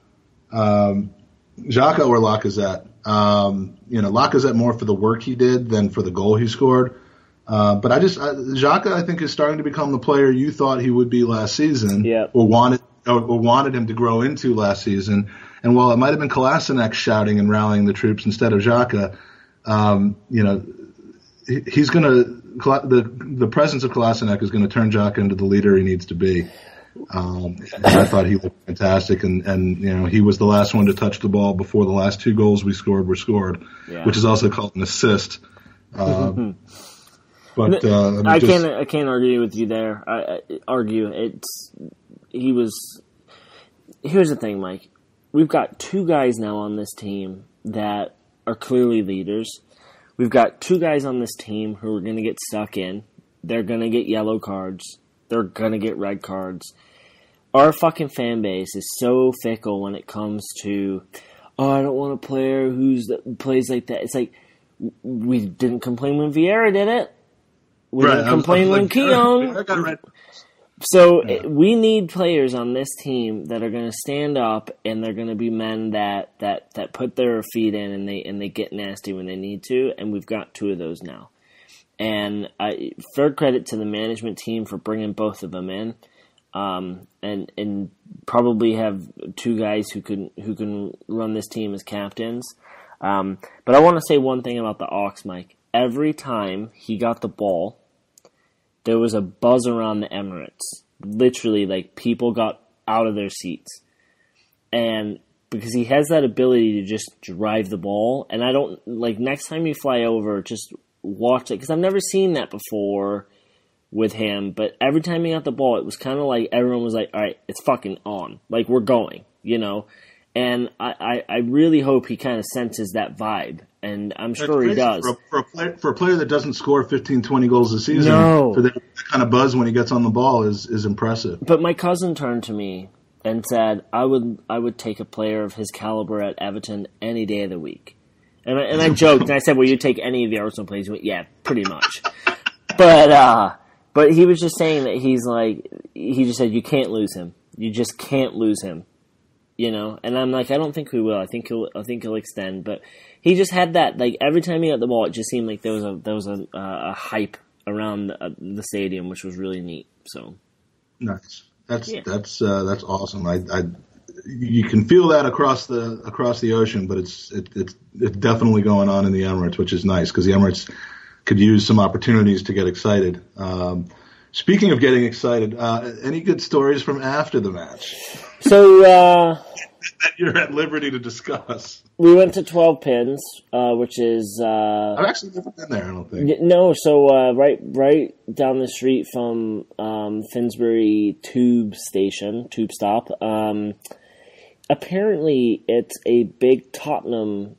Um, Xhaka or Lacazette. Um, you know, Lacazette more for the work he did than for the goal he scored. Uh, but I just, uh, Xhaka, I think, is starting to become the player you thought he would be last season, yeah. or wanted or, or, wanted him to grow into last season. And while it might have been Kolasinac shouting and rallying the troops instead of Xhaka, um, you know, he, he's going to the the presence of Kolasinac is going to turn Xhaka into the leader he needs to be. Um, I thought he looked fantastic, and and you know he was the last one to touch the ball before the last two goals we scored were scored, yeah. which is also called an assist. Um, but uh, I, just, can't I can't argue with you there. I, I, argue it's he was. Here's the thing, Mike. We've got two guys now on this team that are clearly leaders We've got two guys on this team who are going to get stuck in. They're going to get yellow cards. They're going to get red cards. Our fucking fan base is so fickle when it comes to, oh, I don't want a player who's plays like that. It's like we didn't complain when Vieira did it. We Right, didn't complain when like, Keown. I got red. So Yeah. we need players on this team that are going to stand up and they're going to be men that, that, that put their feet in and they and they get nasty when they need to. And we've got two of those now. And I, third credit to the management team for bringing both of them in, um, and and probably have two guys who can who can run this team as captains. Um, but I want to say one thing about the Ox, Mike. Every time he got the ball, there was a buzz around the Emirates. Literally, like people got out of their seats, and because he has that ability to just drive the ball, and I don't like next time you fly over, just watch it because I've never seen that before with him. But every time he got the ball, it was kind of like everyone was like, "All right, it's fucking on, like we're going," you know. And I, I, I really hope he kind of senses that vibe, and I'm sure he does. For a, for, a player, for a player that doesn't score 15, 20 goals a season, No. for that kind of buzz when he gets on the ball is, is impressive. But my cousin turned to me and said, "I would I would take a player of his caliber at Everton any day of the week." And I, and I joked and I said, "Well, you take any of the Arsenal players?" He went, "Yeah, pretty much." but uh, but he was just saying that he's like he just said you can't lose him. You just can't lose him. You know, and I'm like, I don't think we will. I think he'll. I think he'll extend. But he just had that. Like every time he got the ball, it just seemed like there was a there was a, uh, a hype around the, uh, the stadium, which was really neat. So Nice. That's Yeah. that's uh, that's awesome. I, I you can feel that across the across the ocean, but it's it, it's it's definitely going on in the Emirates, which is nice because the Emirates could use some opportunities to get excited. Um, speaking of getting excited, uh, any good stories from after the match so. uh that you're at liberty to discuss? We went to Twelve Pins, uh, which is uh, I've actually never been there. I don't think. no, so uh, right right down the street from um, Finsbury Tube Station, Tube Stop. Um, apparently, it's a big Tottenham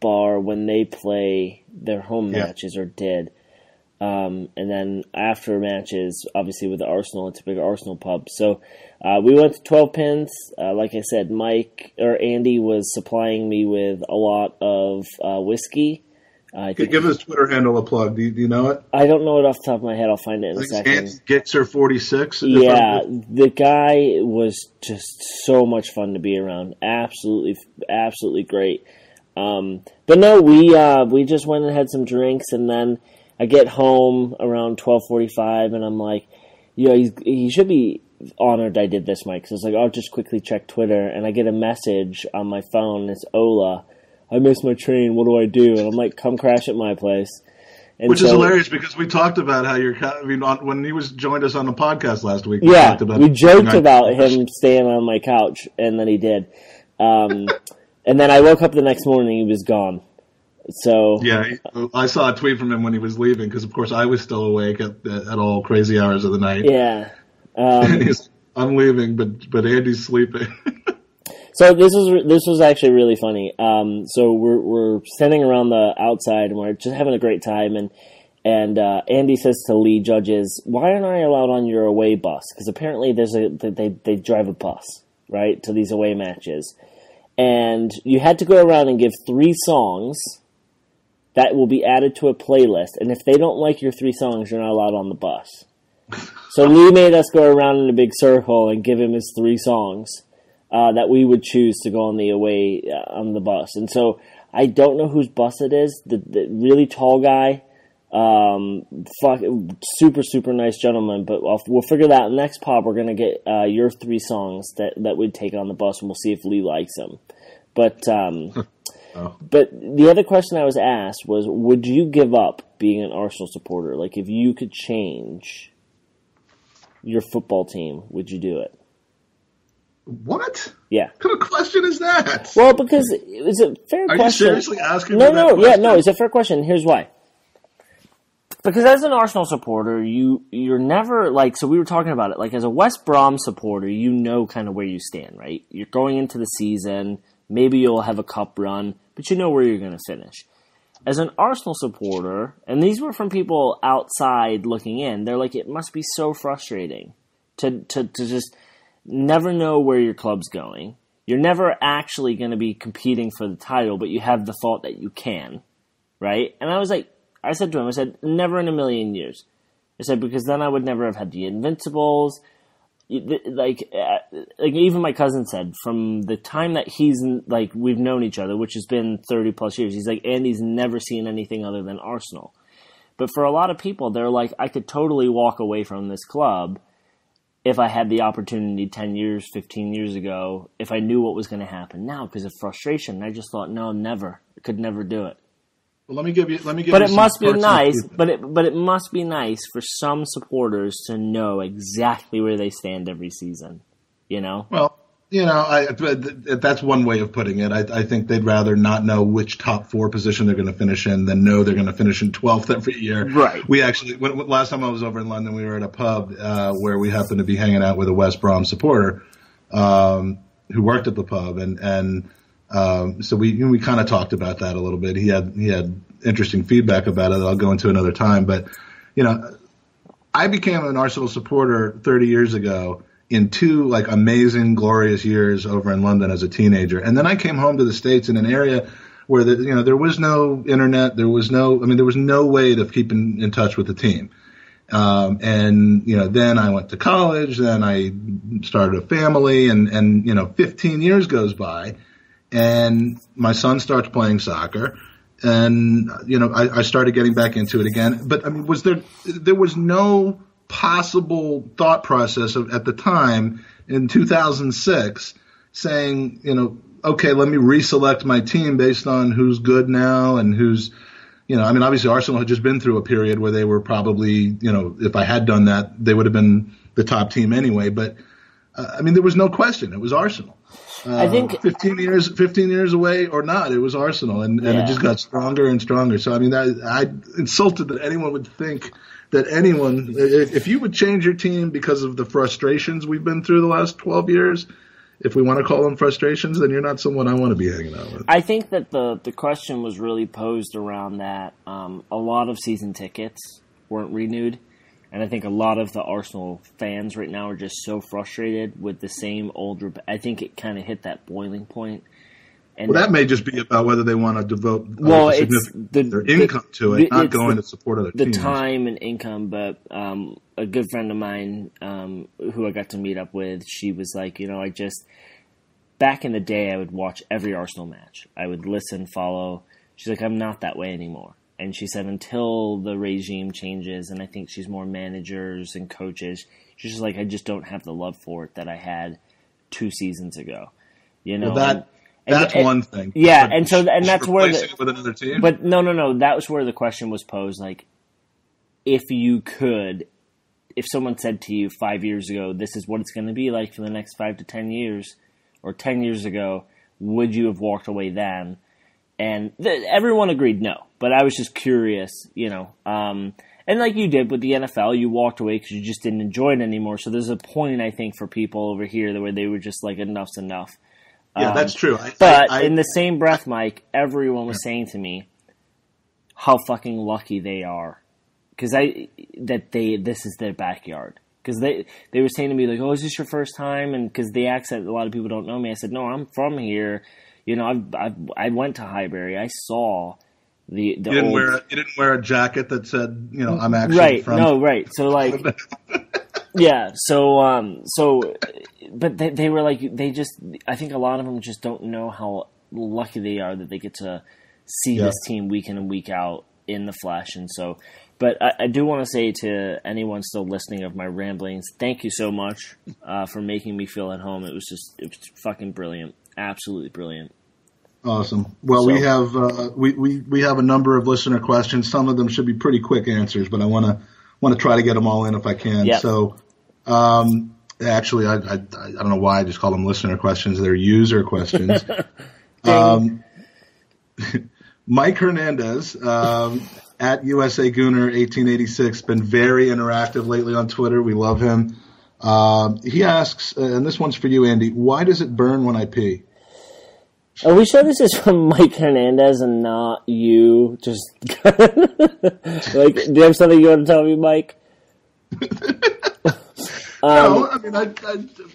bar when they play their home Yeah. matches or did. Um, and then after matches, obviously with the Arsenal, it's a big Arsenal pub. So uh, we went to 12 pins. Uh, like I said, Mike or Andy was supplying me with a lot of uh, whiskey. Think Give his Twitter handle a plug. Do you, do you know it? I don't know it off the top of my head. I'll find it in a second. Gixer forty six. Yeah, the guy was just so much fun to be around. Absolutely, absolutely great. Um, but no, we uh, we just went and had some drinks, and then I get home around twelve forty five, and I'm like, you know, he's, he should be honored I did this, Mike. So it's like I'll just quickly check Twitter, and I get a message on my phone. It's Ola. I missed my train. What do I do? And I'm like, come crash at my place. And Which is hilarious because we talked about how you're. I mean, on, when he was joined us on the podcast last week, we Yeah, about we joked about him staying on my couch, and then he did. Um, and then I woke up the next morning, he was gone. So Yeah, I saw a tweet from him when he was leaving because, of course, I was still awake at, at all crazy hours of the night. yeah. And Um, he's, I'm leaving, but but Andy's sleeping. so this was this was actually really funny. Um, so we're we're standing around the outside, and we're just having a great time, and and uh, Andy says to Lee judges, "Why aren't I allowed on your away bus? Because apparently there's a they they drive a bus right to these away matches." and you had to go around and give three songs that will be added to a playlist. And if they don't like your three songs, you're not allowed on the bus. So Lee made us go around in a big circle and give him his three songs uh, that we would choose to go on the away uh, on the bus. And so I don't know whose bus it is. The, the really tall guy, um, fuck, super super nice gentleman. But I'll, we'll figure that out. next pop. We're gonna get uh, your three songs that that we'd take on the bus, and we'll see if Lee likes them. But um, Oh. but the other question I was asked was, would you give up being an Arsenal supporter? Like, if you could change your football team, would you do it? what? Yeah. What kind of question is that? Well, because it's a fair question? Are you seriously asking no, me that no, yeah, no. It's a fair question. Here's why. Because as an Arsenal supporter, you you're never like so. We were talking about it. Like as a West Brom supporter, you know kind of where you stand, right? You're going into the season. Maybe you'll have a cup run, but you know where you're going to finish. As an Arsenal supporter, and these were from people outside looking in, they're like, it must be so frustrating to to to just never know where your club's going. You're never actually going to be competing for the title, but you have the thought that you can, right? And I was like, I said to him, I said, never in a million years. I said because then I would never have had the Invincibles. Like, uh, like even my cousin said, from the time that he's like we've known each other, which has been thirty plus years, he's like Andy's never seen anything other than Arsenal. But for a lot of people, they're like, I could totally walk away from this club if I had the opportunity 10 years, 15 years ago, if I knew what was going to happen now because of frustration. I just thought, no, never. Could never do it. Well, let me give you. Let me give. But it must be nice. But it but it must be nice for some supporters to know exactly where they stand every season. You know. Well, you know, I that's one way of putting it. I, I think they'd rather not know which top four position they're going to finish in than know they're going to finish in twelfth every year. Right. We actually, when, last time I was over in London, we were at a pub uh, where we happened to be hanging out with a West Brom supporter um, who worked at the pub, and and um, so we we kind of talked about that a little bit. He had he had interesting feedback about it. I'll go into another time, but you know, I became an Arsenal supporter 30 years ago in two like amazing, glorious years over in London as a teenager, and then I came home to the states in an area where the, you know there was no internet, there was no I mean there was no way of keeping in, touch with the team. Um, and you know, then I went to college, then I started a family, and and you know, 15 years goes by, and my son starts playing soccer and you know I, I, started getting back into it again. But I mean, was there there was no possible thought process of, at the time in 2006 saying you know okay let me reselect my team based on who's good now and who's you know I mean obviously Arsenal had just been through a period where they were probably you know if I had done that they would have been the top team anyway. But uh, I mean there was no question it was Arsenal. I think uh, 15 years, 15 years away or not, it was Arsenal, and, and Yeah. it just got stronger and stronger. So I mean, I, I insulted that anyone would think that anyone, if if you would change your team because of the frustrations we've been through the last 12 years, if we want to call them frustrations, then you're not someone I want to be hanging out with. I think that the the question was really posed around that um, a lot of season tickets weren't renewed, and I think a lot of the Arsenal fans right now are just so frustrated with the same old. Rep- I think it kind of hit that boiling point. And Well, that may just be about whether they want to devote uh, Well, it's the- their the- income to it, the- not going the- to support other the teams. time and income, but um, a good friend of mine um, who I got to meet up with, she was like, you know, I just back in the day, I would watch every Arsenal match. I would listen, follow. She's like, I'm not that way anymore. And she said until the regime changes, and I think she's more managers and coaches. She's just like, I just don't have the love for it that I had two seasons ago. You know, Well, that and- and- that's and- one thing. Yeah, But and so and that's where the, it with another team. but no, no, no. That was where the question was posed. Like, if you could, if someone said to you five years ago, "This is what it's going to be like for the next five to ten years," or ten years ago, would you have walked away then? And th- everyone agreed no. But I was just curious, you know. Um, and like you did with the NFL, you walked away because you just didn't enjoy it anymore. So there's a point I think for people over here where they were just like, "Enough's enough." yeah, Um, that's true. I, but I, I, in the same breath, Mike, everyone was saying to me how fucking lucky they are because I that they this is their backyard. Because they they were saying to me like, "Oh, is this your first time?" And because the accent, a lot of people don't know me. I said, "No, I'm from here. You know, I've, I've I went to Highbury. I saw the the you didn't old wear a, you didn't wear a jacket that said you know I'm actually right from no right so like yeah so um so but they, they were like they just i think a lot of them just don't know how lucky they are that they get to see Yeah. this team week in and week out in the flesh and so but I, I do want to say to anyone still listening of my ramblings, thank you so much uh, for making me feel at home. It was just it was fucking brilliant, absolutely brilliant. Awesome. Well, we have uh, we, we we have a number of listener questions. Some of them should be pretty quick answers, but I want to want to try to get them all in if I can. Yeah. So, um, actually, I, I I don't know why I just call them listener questions. They're user questions. um, Mike Hernandez um, at USA Gooner eighteen eighty six been very interactive lately on Twitter. We love him. Um, he asks, and this one's for you, Andy. Why does it burn when I pee? Are we sure this is from Mike Hernandez and not you? Just like, do you have something you want to tell me, Mike? no, I mean, I,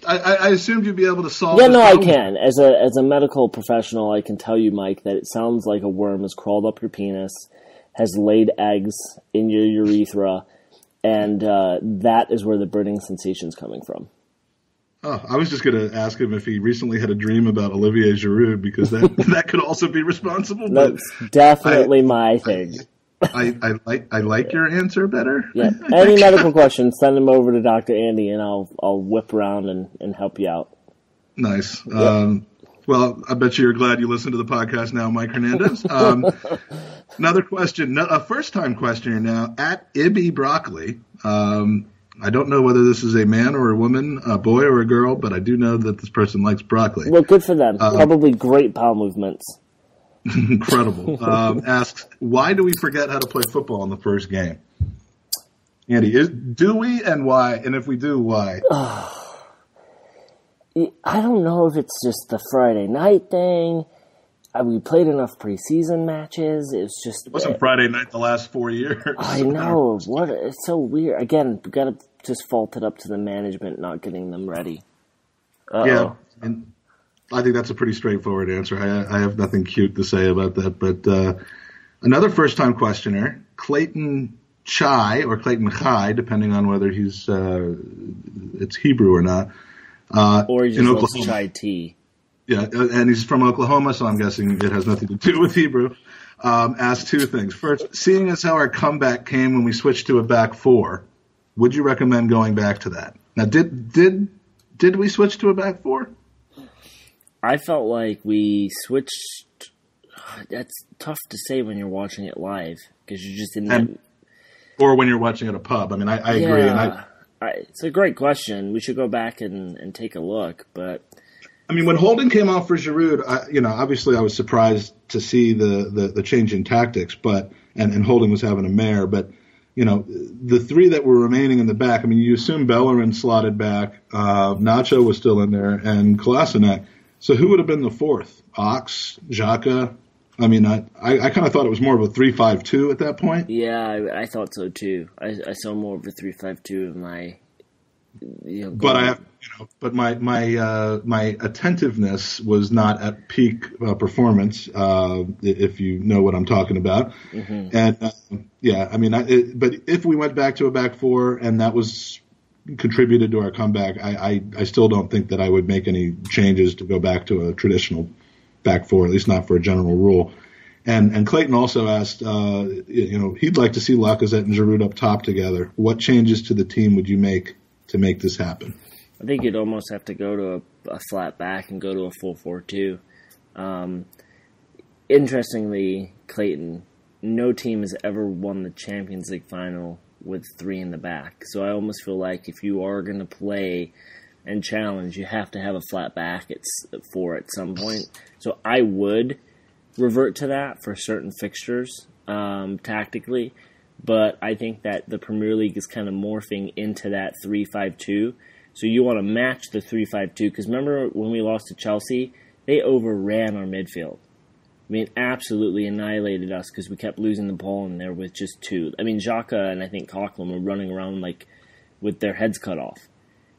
I, I, I assumed you'd be able to solve. Yeah, no, I can. As a as a medical professional, I can tell you, Mike, that it sounds like a worm has crawled up your penis, has laid eggs in your urethra, and uh, that is where the burning sensation is coming from. Oh, I was just going to ask him if he recently had a dream about Olivier Giroud because that that could also be responsible. That's definitely I, my thing. I, I, like I like your answer better. Yeah. Any medical questions, send them over to Doctor Andy, and I'll I'll whip around and, and help you out. Nice. Yep. Um, well, I bet you're glad you listened to the podcast now, Mike Hernandez. Um, another question, a first time questioner now at Ibby Broccoli. Um, I don't know whether this is a man or a woman, a boy or a girl, but I do know that this person likes broccoli. Well, good for them. Uh, Probably great bowel movements. incredible. um, asks, why do we forget how to play football in the first game? Andy, is, do we and why? And if we do, why? I don't know if it's just the Friday night thing. We played enough preseason matches. It was just it wasn't uh, Friday night the last four years. I know what it's so weird. Again, we got to just fault it up to the management not getting them ready. Uh-oh. Yeah, and I think that's a pretty straightforward answer. I, I have nothing cute to say about that. But uh, another first-time questioner, Clayton Chai or Clayton Chai, depending on whether he's uh, it's Hebrew or not. Uh, or he just in Oklahoma. chai tea. Yeah, uh, and he's from Oklahoma, so I'm guessing it has nothing to do with Hebrew. Um, ask two things. First, seeing as how our comeback came when we switched to a back four, would you recommend going back to that? Now, did did did we switch to a back four? I felt like we switched. That's tough to say when you're watching it live because you're just in and. Or when you're watching at a pub. I mean, I, I yeah. agree. And I, I, it's a great question. We should go back and, and take a look. But I mean, when Holding came off for Giroud, I, you know, obviously I was surprised to see the, the, the change in tactics, but and, and Holding was having a mare, but you know, the three that were remaining in the back. I mean, you assume Bellerin slotted back, uh, Nacho was still in there, and Kolasinac. So who would have been the fourth? Ox, Xhaka. I mean, I, I, I kind of thought it was more of a three-five-two at that point. Yeah, I, I thought so too. I, I saw more of a three-five-two in my. You know, but I have, you know, but my my uh, my attentiveness was not at peak uh, performance. Uh, if you know what I'm talking about, mm-hmm. and uh, yeah, I mean, I, it, but if we went back to a back four and that was contributed to our comeback, I, I I still don't think that I would make any changes to go back to a traditional back four, at least not for a general rule. And and Clayton also asked, uh, you know, he'd like to see Lacazette and Giroud up top together. What changes to the team would you make to make this happen? I think you'd almost have to go to a, a flat back and go to a full four-two. Um, interestingly, Clayton, no team has ever won the Champions League final with three in the back. So I almost feel like if you are going to play and challenge, you have to have a flat back at four at some point. So I would revert to that for certain fixtures um, tactically, but I think that the Premier League is kind of morphing into that three-five-two. So you want to match the three-five-two because remember when we lost to Chelsea, they overran our midfield. I mean, absolutely annihilated us because we kept losing the ball in there with just two. I mean, Xhaka and I think Coquelin were running around like with their heads cut off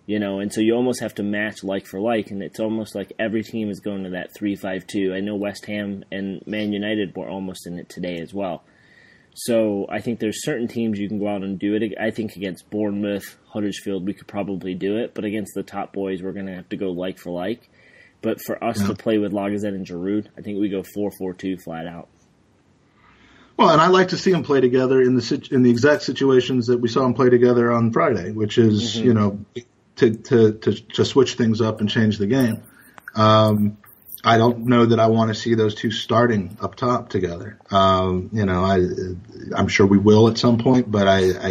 you know, and so you almost have to match like for like, and it's almost like every team is going to that three-five-two. I know West Ham and Man United were almost in it today as well. So I think there's certain teams you can go out and do it. I think against Bournemouth, Huddersfield, we could probably do it, but against the top boys, we're going to have to go like for like. But for us yeah. to play with Lacazette and Giroud, I think we go four-four-two flat out. Well, and I like to see them play together in the in the exact situations that we saw them play together on Friday, which is mm-hmm. you know to, to, to, to switch things up and change the game. Um, I don't know that I want to see those two starting up top together. Um, you know, I, I'm sure we will at some point, but I, I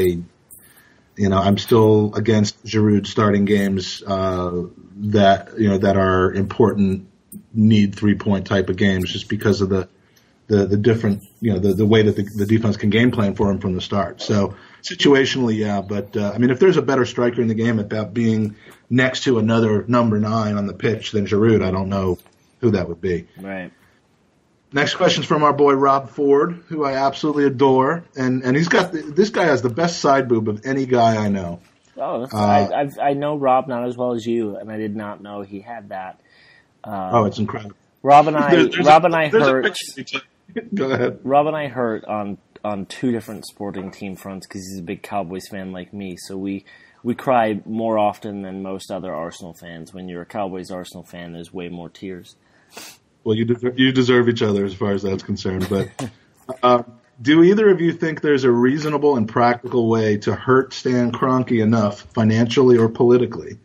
you know, I'm still against Giroud starting games, uh, that, you know, that are important need three point type of games just because of the, the, the different, you know, the, the way that the, the defense can game plan for him from the start. So, Situationally, yeah, but uh, I mean, if there's a better striker in the game about being next to another number nine on the pitch than Giroud, I don't know who that would be. Right. Next question is from our boy Rob Ford, who I absolutely adore, and and he's got the, this guy has the best side boob of any guy I know. Oh, uh, I I've, i know Rob not as well as you, and I did not know he had that. Uh, oh, it's incredible. Rob and I, there's Rob a, and I hurt. Go ahead. Rob and I hurt on on two different sporting team fronts because he's a big Cowboys fan like me. So we we cry more often than most other Arsenal fans. When you're a Cowboys Arsenal fan, there's way more tears. Well, you deserve, you deserve each other as far as that's concerned. But uh, do either of you think there's a reasonable and practical way to hurt Stan Kroenke enough, financially or politically,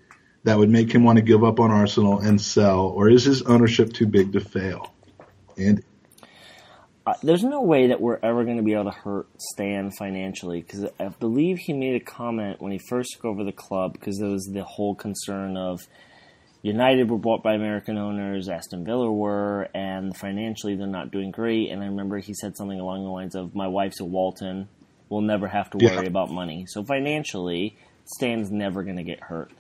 that would make him want to give up on Arsenal and sell, or is his ownership too big to fail? And uh, there's no way that we're ever going to be able to hurt Stan financially because I believe he made a comment when he first took over the club because there was the whole concern of United were bought by American owners, Aston Villa were, and financially they're not doing great. And I remember he said something along the lines of, "My wife's a Walton, we'll never have to worry yeah. about money." So financially, Stan's never going to get hurt.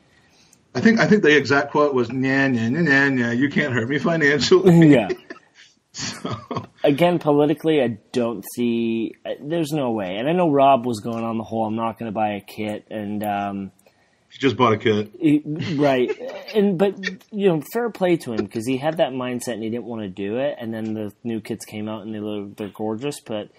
I think I think the exact quote was, "Nah, nah, nah, nah, nah. You can't hurt me financially." yeah. so. Again, politically, I don't see. Uh, there's no way. And I know Rob was going on the whole. I'm not going to buy a kit, and um, he just bought a kit, right? and but you know, fair play to him because he had that mindset and he didn't want to do it. And then the new kits came out and they look they're gorgeous, but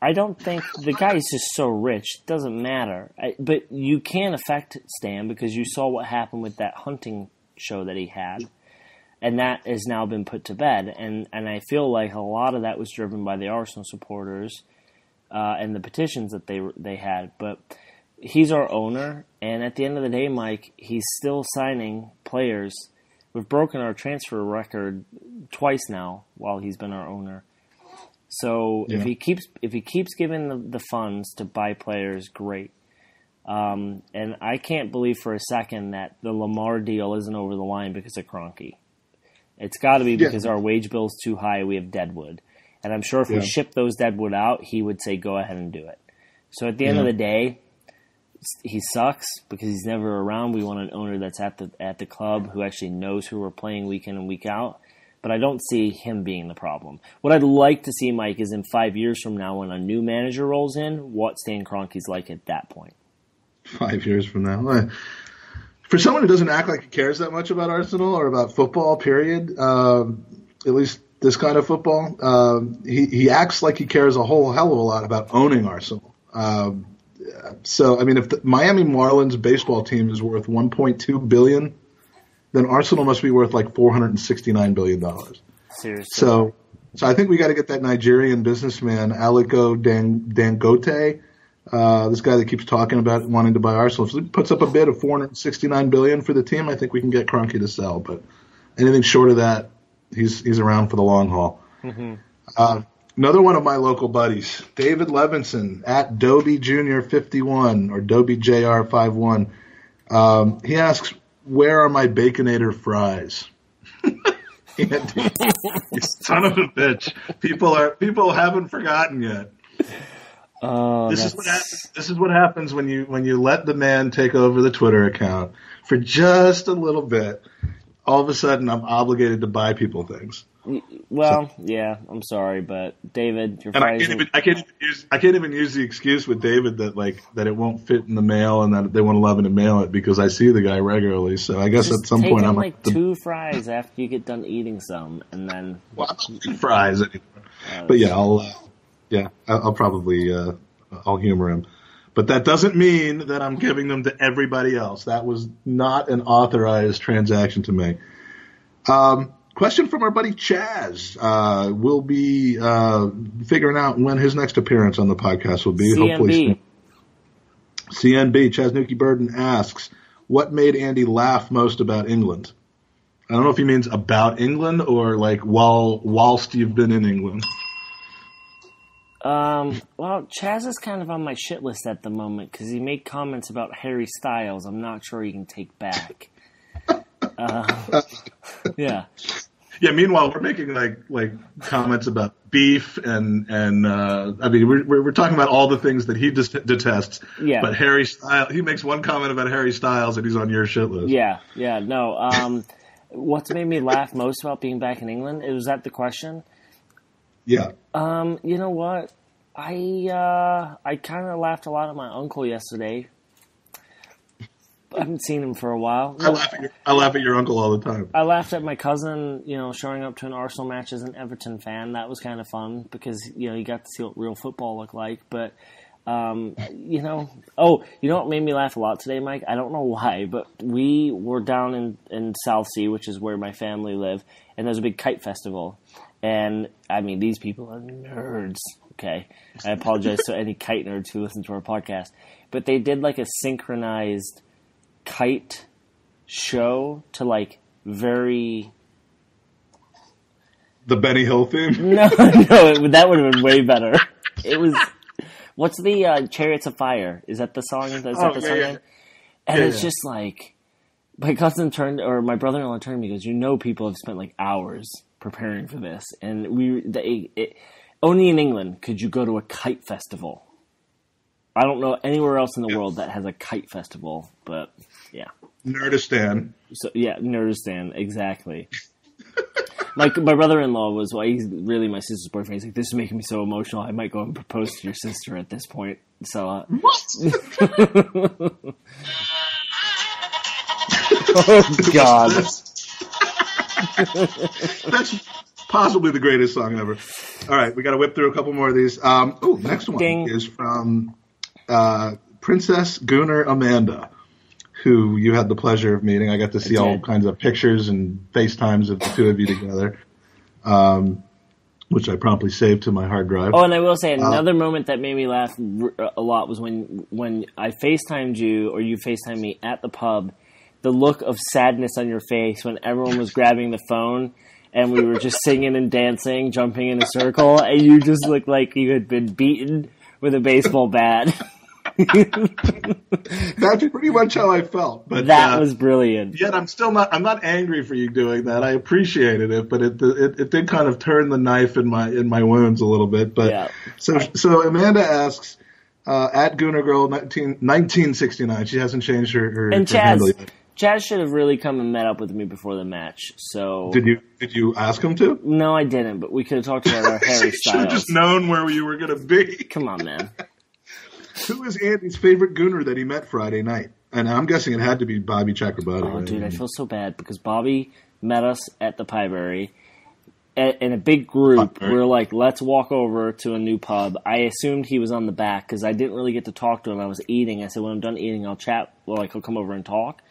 I don't think the guy is just so rich. It doesn't matter. I, but you can affect Stan because you saw what happened with that hunting show that he had, and that has now been put to bed. And and I feel like a lot of that was driven by the Arsenal supporters uh, and the petitions that they they had, but he's our owner, and at the end of the day, Mike, he's still signing players. We've broken our transfer record twice now while he's been our owner. So yeah. if he keeps if he keeps giving the, the funds to buy players, great. Um, and I can't believe for a second that the Lemar deal isn't over the line because of Kroenke. It's got to be because yeah. our wage bill's too high. We have Deadwood, and I'm sure if yeah. we ship those Deadwood out, he would say, "Go ahead and do it." So at the end of the day, he sucks because he's never around. We want an owner that's at the at the club who actually knows who we're playing week in and week out. But I don't see him being the problem. What I'd like to see, Mike, is in five years from now, when a new manager rolls in, what Stan Kroenke's like at that point. Five years from now, for someone who doesn't act like he cares that much about Arsenal or about football, period, um, at least this kind of football, um, he he acts like he cares a whole hell of a lot about owning Arsenal. Um, so I mean, if the Miami Marlins baseball team is worth 1.2 billion, then Arsenal must be worth like 469 billion dollars. Seriously. So, so I think we got to get that Nigerian businessman Aliko Dan, Dangote, uh, this guy that keeps talking about wanting to buy Arsenal. If he puts up a bid of 469 billion for the team, I think we can get Kroenke to sell. But anything short of that, he's he's around for the long haul. Mm-hmm. Uh, Another one of my local buddies, David Levinson at Dobie Jr. 51 or Dobie Jr. 51. Um, he asks, "Where are my baconator fries?" you son of a bitch! People are people haven't forgotten yet. Oh, this is what happens. This is what happens when you when you let the man take over the Twitter account for just a little bit. All of a sudden, I'm obligated to buy people things. Well, so. yeah, I'm sorry, but David, and I can't, even, I can't even use I can't even use the excuse with David that like that it won't fit in the mail and that they won't allow me to mail it because I see the guy regularly. So I guess Just at some point I'm like the, two fries after you get done eating some, and then well, I'm not fries anymore. Uh, but yeah, I'll uh, yeah I'll probably uh, I'll humor him. But that doesn't mean that I'm giving them to everybody else. That was not an authorized transaction to me. Um, Question from our buddy Chaz. Uh, we'll be uh, figuring out when his next appearance on the podcast will be. CNB. Hopefully, CNB. Chaz Nuki Burden asks, "What made Andy laugh most about England?" I don't know if he means about England or like while whilst you've been in England. Um, well, Chaz is kind of on my shit list at the moment because he made comments about Harry Styles. I'm not sure he can take back. Uh, yeah. Yeah. Meanwhile, we're making like like comments about beef and and uh, I mean we're we're talking about all the things that he just detests. Yeah. But Harry Styles, he makes one comment about Harry Styles and he's on your shit list. Yeah. Yeah. No. Um, what's made me laugh most about being back in England? Was that the question? Yeah. Um. You know what? I uh I kind of laughed a lot at my uncle yesterday I haven't seen him for a while. I laugh at your, I laugh at your uncle all the time. I laughed at my cousin, you know, showing up to an Arsenal match as an Everton fan. That was kind of fun because you know you got to see what real football looked like. But um, you know, oh, you know what made me laugh a lot today, Mike? I don't know why, but we were down in in Southsea, which is where my family live, and there's a big kite festival. And I mean, these people are nerds. Okay, I apologize to any kite nerds who listen to our podcast, but they did like a synchronized kite show to like very The Benny Hill theme. no no it, that would have been way better. It was what's the uh, Chariots of Fire? Is that the song? Is that Oh, the yeah, song? yeah. And Yeah, it's yeah. just like my cousin turned or my brother-in-law turned to me goes, "You know, people have spent like hours preparing for this, and we they, it, only in England could you go to a kite festival." I don't know anywhere else in the world that has a kite festival, but yeah. Nerdistan. So yeah, Nerdistan, exactly. Like my brother-in-law was, well, he's really my sister's boyfriend. He's like, "This is making me so emotional. I might go and propose to your sister at this point." So, uh, oh god, That's possibly the greatest song ever. All right, we got to whip through a couple more of these. Um, oh, next one Ding. is from uh, Princess Gunnar Amanda, who you had the pleasure of meeting. I got to see all kinds of pictures and FaceTimes of the two of you together, um, which I promptly saved to my hard drive. Oh, and I will say another moment that made me laugh a lot was when when I FaceTimed you or you FaceTimed me at the pub. The look of sadness on your face when everyone was grabbing the phone and we were just singing and dancing, jumping in a circle, and you just looked like you had been beaten with a baseball bat. That's pretty much how I felt. But that uh, was brilliant. Yet I'm still not. I'm not angry for you doing that. I appreciated it, but it it, it did kind of turn the knife in my in my wounds a little bit. But Yeah. so so Amanda asks uh, at Gooner Girl 19, 1969. She hasn't changed her. her And Chaz, yet. Chaz should have really come and met up with me before the match. So Did you did you ask him to? no, I didn't. But we could have talked about our Harry You should have just known where you were going to be. Come on, man. Who is Andy's favorite Gooner that he met Friday night? And I'm guessing it had to be Bobby Chakrabarti. Oh, right? dude, I feel so bad because Bobby met us at the Piebury in a big group. We are like, let's walk over to a new pub. I assumed he was on the back because I didn't really get to talk to him. I was eating. I said, when I'm done eating, I'll chat. Well, like, he'll come over and talk.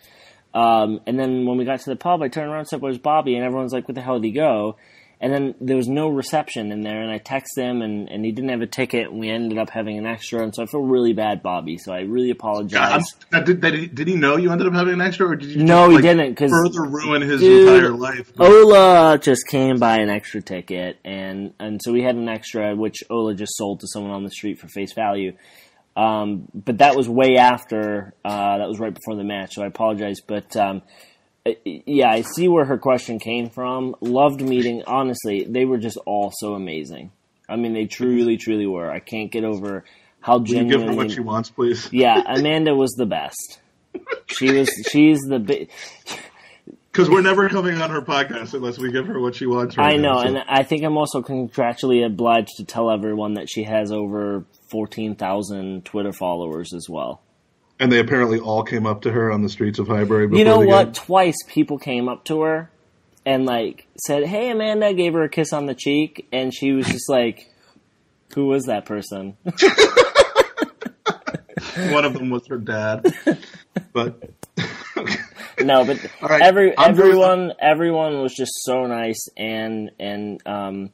Um, and then when we got to the pub, I turned around and said, "Where's Bobby?" And everyone's like, "What the hell did he go?" And then there was no reception in there, and I texted him, and, and he didn't have a ticket, and we ended up having an extra, and so I feel really bad, Bobby. So I really apologize. Now, did, did, he, did he know you ended up having an extra, or did you? No, just, he like, didn't, 'cause- further ruin his Dude, entire life. Ola just came by an extra ticket, and and so we had an extra, which Ola just sold to someone on the street for face value. Um, but that was way after. Uh, that was right before the match, so I apologize. But um, Uh, yeah, I see where her question came from. Loved meeting. Honestly, they were just all so amazing. I mean, they truly, truly were. I can't get over how you give her what she wants, please? yeah, Amanda was the best. She was. She's the. Bi- Because we're never coming on her podcast unless we give her what she wants. Right I know, now, so- and I think I'm also contractually obliged to tell everyone that she has over 14,000 Twitter followers as well. And they apparently all came up to her on the streets of Highbury. Before You know what? game. Twice people came up to her and like said, "Hey, Amanda," gave her a kiss on the cheek, and she was just like, "Who was that person?" One of them was her dad. But no, but All right, every I'm very- everyone everyone was just so nice and and um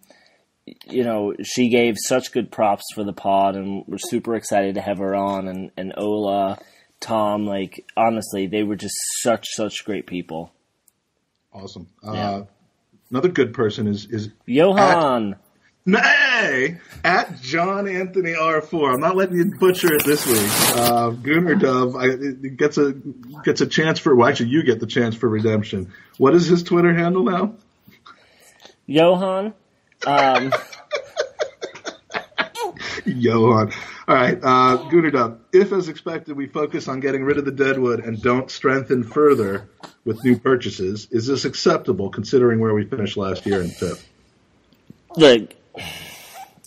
you know she gave such good props for the pod and we're super excited to have her on and and Ola Tom like honestly they were just such such great people awesome. Uh, Yeah. Another good person is is Johan Nay at John Anthony R4. I'm not letting you butcher it this week. Uh, Gooner Dove I, gets a gets a chance for. Well, actually, you get the chance for redemption. What is his Twitter handle now? Johan um Johan. All right, uh, If, as expected, we focus on getting rid of the deadwood and don't strengthen further with new purchases, is this acceptable considering where we finished last year in fifth? look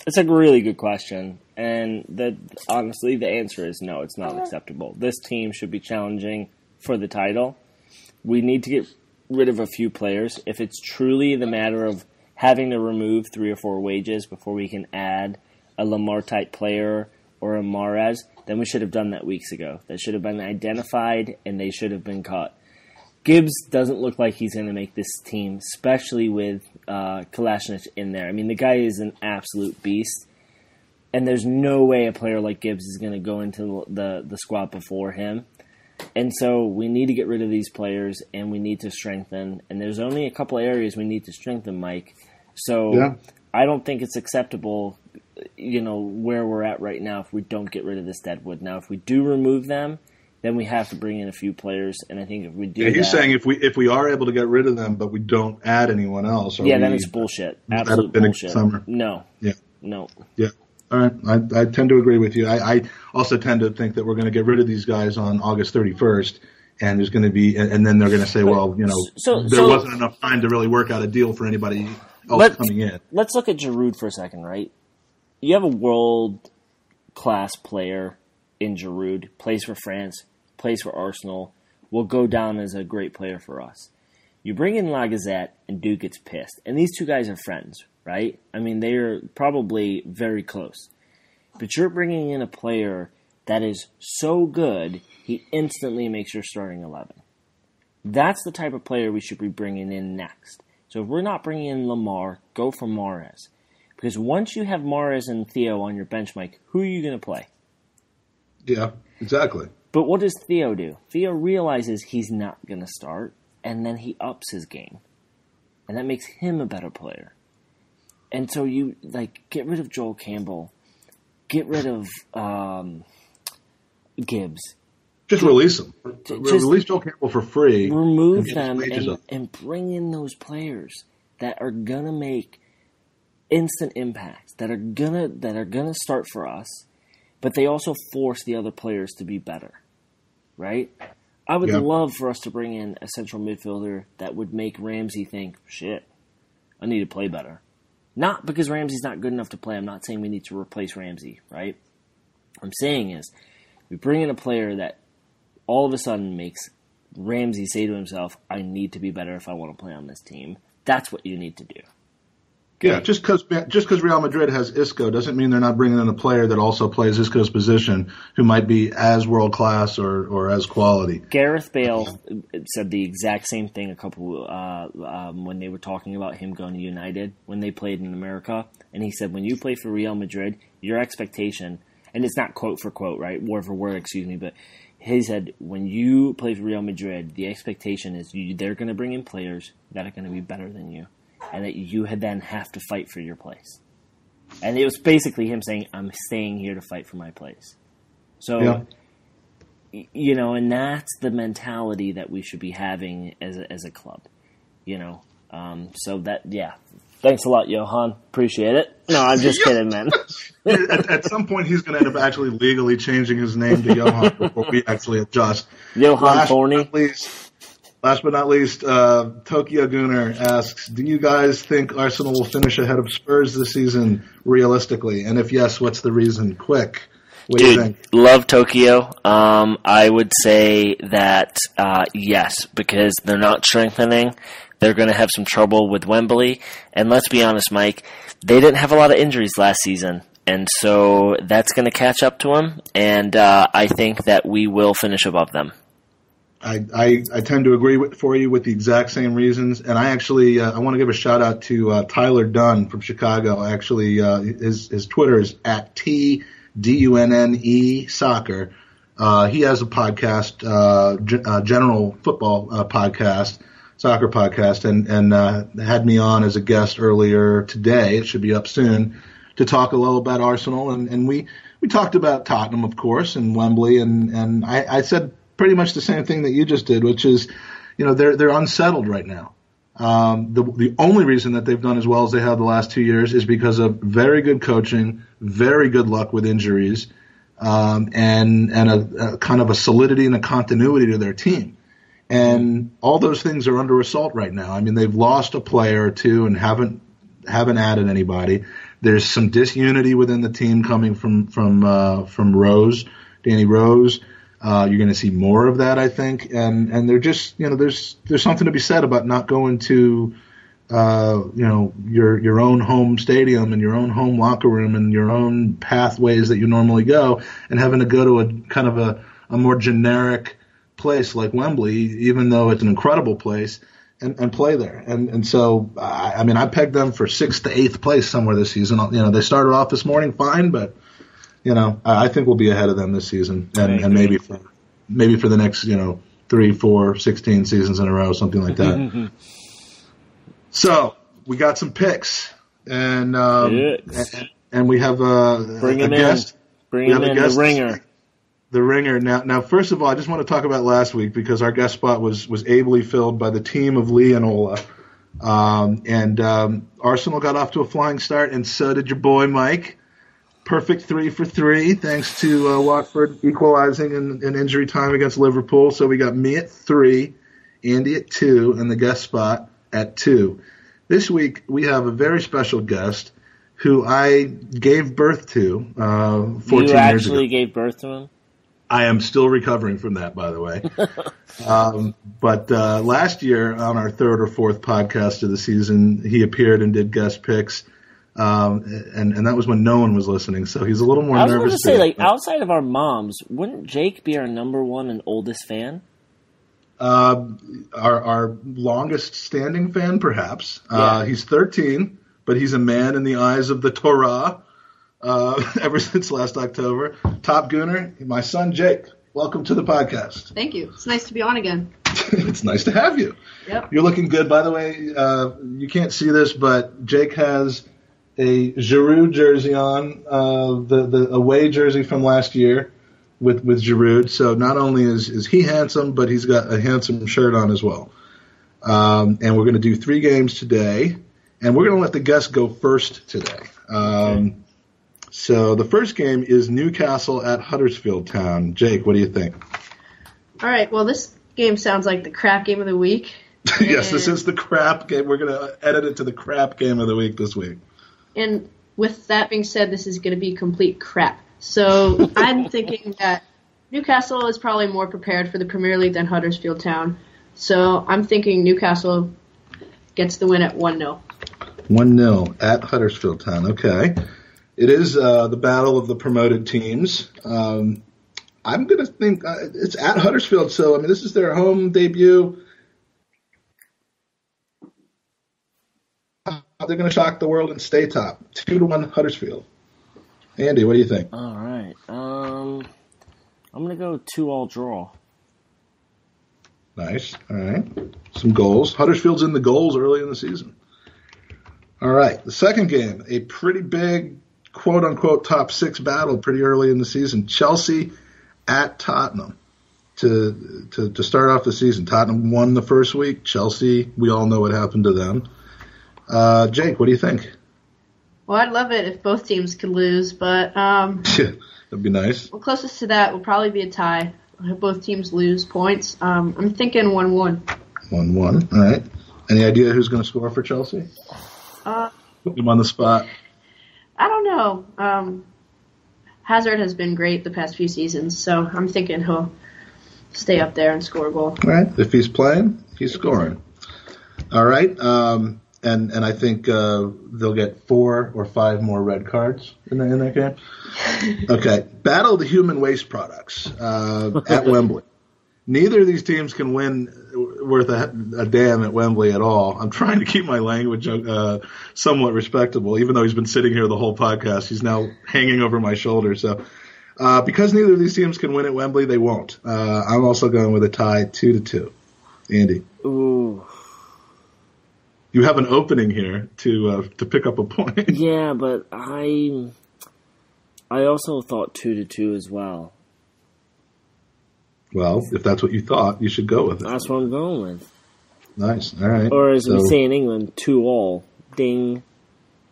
it's a really good question and that honestly the answer is no it's not acceptable this team should be challenging for the title, we need to get rid of a few players. If it's truly the matter of having to remove three or four wages before we can add a Lemar type player or a Mahrez, then we should have done that weeks ago. That should have been identified and they should have been caught. Gibbs doesn't look like he's going to make this team, especially with uh, Kalashnikov in there. I mean, the guy is an absolute beast, and there's no way a player like Gibbs is going to go into the the squad before him. And so we need to get rid of these players, and we need to strengthen. And there's only a couple areas we need to strengthen, Mike. So Yeah. I don't think it's acceptable, you know, where we're at right now if we don't get rid of this deadwood. Now, if we do remove them, then we have to bring in a few players, and I think if we do, Yeah, he's that- saying if we if we are able to get rid of them, but we don't add anyone else. yeah, then it's bullshit. Absolute bullshit. summer. No, Yeah. no. Yeah. All right. I, I tend to agree with you. I, I also tend to think that we're going to get rid of these guys on August 31st, and there's going to be, and, and then they're going to say, well, you know, So- there so- wasn't enough time to really work out a deal for anybody else coming in. Let's look at Giroud for a second, right? You have a world class player in Giroud, plays for France, plays for Arsenal, will go down as a great player for us. You bring in Lacazette and Duke gets pissed. And these two guys are friends, right? I mean, they are probably very close. But you're bringing in a player that is so good, he instantly makes your starting 11. That's the type of player we should be bringing in next. So if we're not bringing in Lemar, go for Mahrez. Because once you have Mahrez and Theo on your bench, Mike, who are you going to play? Yeah, exactly. But what does Theo do? Theo realizes he's not going to start, and then he ups his game. And that makes him a better player. And so you, like, get rid of Joel Campbell, get rid of um, Gibbs, Just release them. Just- release Joe Campbell for free. remove them and, and bring in those players that are gonna make instant impacts that are gonna that are gonna start for us but they also force the other players to be better right i would Yeah. love for us to bring in a central midfielder that would make ramsey think shit i need to play better not because ramsey's not good enough to play i'm not saying we need to replace ramsey right what i'm saying is we bring in a player that all of a sudden makes Ramsey say to himself, I need to be better if I want to play on this team. That's what you need to do. Yeah, just because just because Real Madrid has Isco doesn't mean they're not bringing in a player that also plays Isco's position who might be as world class or, or as quality. Gareth Bale said the exact same thing a couple uh, um, when they were talking about him going to United when they played in America, and he said when you play for Real Madrid, your expectation, and it's not quote for quote, right, word for word, excuse me, but he said when you play for Real Madrid, the expectation is you, they're going to bring in players that are going to be better than you, and that you had then have to fight for your place. And it was basically him saying, "I'm staying here to fight for my place." So Yeah. you know, and that's the mentality that we should be having as a, as a club, you know. Um, so that, yeah. Thanks a lot, Johan. Appreciate it. No, I'm just kidding, man. at, at some point, he's going to end up actually legally changing his name to Johan before we actually adjust. Johan Last but Forney. not least, last but not least, uh, Tokyo Gunner asks, "Do you guys think Arsenal will finish ahead of Spurs this season, realistically? And if yes, what's the reason? Quick, what do you Dude, think?" love Tokyo. Um, I would say that uh, yes, because they're not strengthening. They're going to have some trouble with Wembley, and let's be honest, Mike, they didn't have a lot of injuries last season, and so that's going to catch up to them. And uh, I think that we will finish above them. I, I, I tend to agree with, for you with the exact same reasons, and I actually uh, I want to give a shout out to uh, Tyler Dunn from Chicago. Actually, uh, his his Twitter is at t d u n n e soccer. Uh, he has a podcast, uh, G- uh, general football podcast, soccer podcast, and and had me on as a guest earlier today. It should be up soon to talk a little about Arsenal, and, and we we talked about Tottenham, of course, and Wembley, and and I, I said pretty much the same thing that you just did, which is, you know, they're they're unsettled right now. Um, the the only reason that they've done as well as they have the last two years is because of very good coaching, very good luck with injuries, um, and and a, a kind of a solidity and a continuity to their team. And all those things are under assault right now. I mean, they've lost a player or two and haven't haven't added anybody. There's some disunity within the team coming from from uh, from Rose, Danny Rose. Uh, you're going to see more of that, I think, and and they're just you know there's there's something to be said about not going to uh, you know your your own home stadium and your own home locker room and your own pathways that you normally go and having to go to a kind of a, a more generic place like Wembley, even though it's an incredible place, and, and play there. And and so I, I mean I pegged them for sixth to eighth place somewhere this season. You know they started off this morning fine, but you know I, I think we'll be ahead of them this season and, and maybe for maybe for the next you know three, four, 16 seasons in a row, something like that. so we got some picks, and um, and, and we have a, Bring a in. guest. Bring We him a in, the ringer. The ringer. Now, now, first of all, I just want to talk about last week because our guest spot was was ably filled by the team of Lee and Ola, um, and um, Arsenal got off to a flying start, and so did your boy Mike. Perfect three for three, thanks to uh, Watford equalizing in, in injury time against Liverpool. So we got me at three, Andy at two, and the guest spot at two. This week we have a very special guest who I gave birth to uh, 14 You years ago. actually gave birth to him? I am still recovering from that, by the way. um, but uh, last year, on our third or fourth podcast of the season, he appeared and did guest picks, um, and and that was when no one was listening. So he's a little more I was going nervous. to say, today. like, outside of our moms, wouldn't Jake be our number one and oldest fan? uh, our our longest standing fan, perhaps. Uh, Yeah. he's 13, but he's a man in the eyes of the Torah. Uh, ever since last October, Top Gooner, my son Jake. Welcome to the podcast. Thank you. It's nice to be on again. it's nice to have you. Yep. You're looking good, by the way. Uh, you can't see this, but Jake has a Giroud jersey on, uh, the the away jersey from last year with with Giroud. So not only is is he handsome, but he's got a handsome shirt on as well. Um, and we're going to do three games today, and we're going to let the guests go first today. Um, So the first game is Newcastle at Huddersfield Town. Jake, what do you think? All right. Well, this game sounds like the crap game of the week. yes, this is the crap game. We're going to edit it to the crap game of the week this week. And with that being said, this is going to be complete crap. So I'm thinking that Newcastle is probably more prepared for the Premier League than Huddersfield Town. So I'm thinking Newcastle gets the win at 1 0. 1 0 at Huddersfield Town. Okay. It is uh, the battle of the promoted teams. Um, I'm going to think uh, it's at Huddersfield, so I mean, this is their home debut. They're going to shock the world and stay top. 2 to 1 Huddersfield. Andy, what do you think? All right. Um, I'm going to go two all draw. Nice. All right. Some goals. Huddersfield's in the goals early in the season. All right. The second game, a pretty big quote unquote top six battle pretty early in the season. Chelsea at Tottenham to, to, to start off the season. Tottenham won the first week. Chelsea, we all know what happened to them. Uh, Jake, what do you think? Well, I'd love it if both teams could lose, but um, That'd be nice. well, closest to that will probably be a tie. If both teams lose points. Um, I'm thinking 1 1. 1 1. All right. Any idea who's going to score for Chelsea? Uh, Put him on the spot. I don't know. Um, Hazard has been great the past few seasons, so I'm thinking he'll stay up there and score a goal. All right. If he's playing, he's scoring. All right. Um, and and I think uh, they'll get four or five more red cards in, the, in that game. Okay. Battle the human waste products uh, at Wembley. Neither of these teams can win worth a, a damn at Wembley at all. I'm trying to keep my language uh, somewhat respectable, even though he's been sitting here the whole podcast. He's now hanging over my shoulder. So, uh, because neither of these teams can win at Wembley, they won't. Uh, I'm also going with a tie, two to two. Andy, Ooh. You have an opening here to uh, to pick up a point. Yeah, but I I also thought two to two as well. well, if that's what you thought, you should go with it. That's what I'm going with. Nice. All right. Or as we say in England, two all. Ding.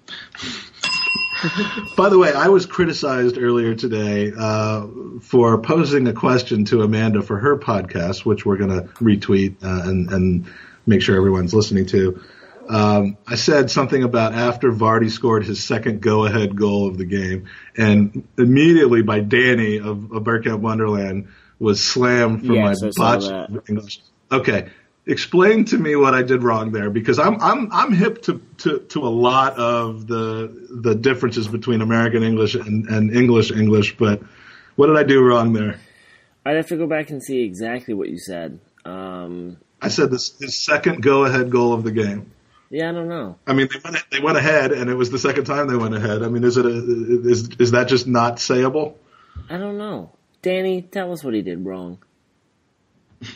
By the way, I was criticized earlier today uh, for posing a question to Amanda for her podcast, which we're going to retweet uh, and, and make sure everyone's listening to. Um, I said something about after Vardy scored his second go-ahead goal of the game, and immediately by Danny of, of Bergkamp Wonderland was slammed from Yes, my saw botch. English. Okay, explain to me what I did wrong there because I'm I'm I'm hip to, to, to a lot of the the differences between American English and, and English English, but what did I do wrong there? I'd have to go back and see exactly what you said. Um, I said this his second go ahead goal of the game. Yeah, I don't know. I mean, they went, they went ahead, and it was the second time they went ahead. I mean, is it a, is is that just not sayable? I don't know. Danny, tell us what he did wrong.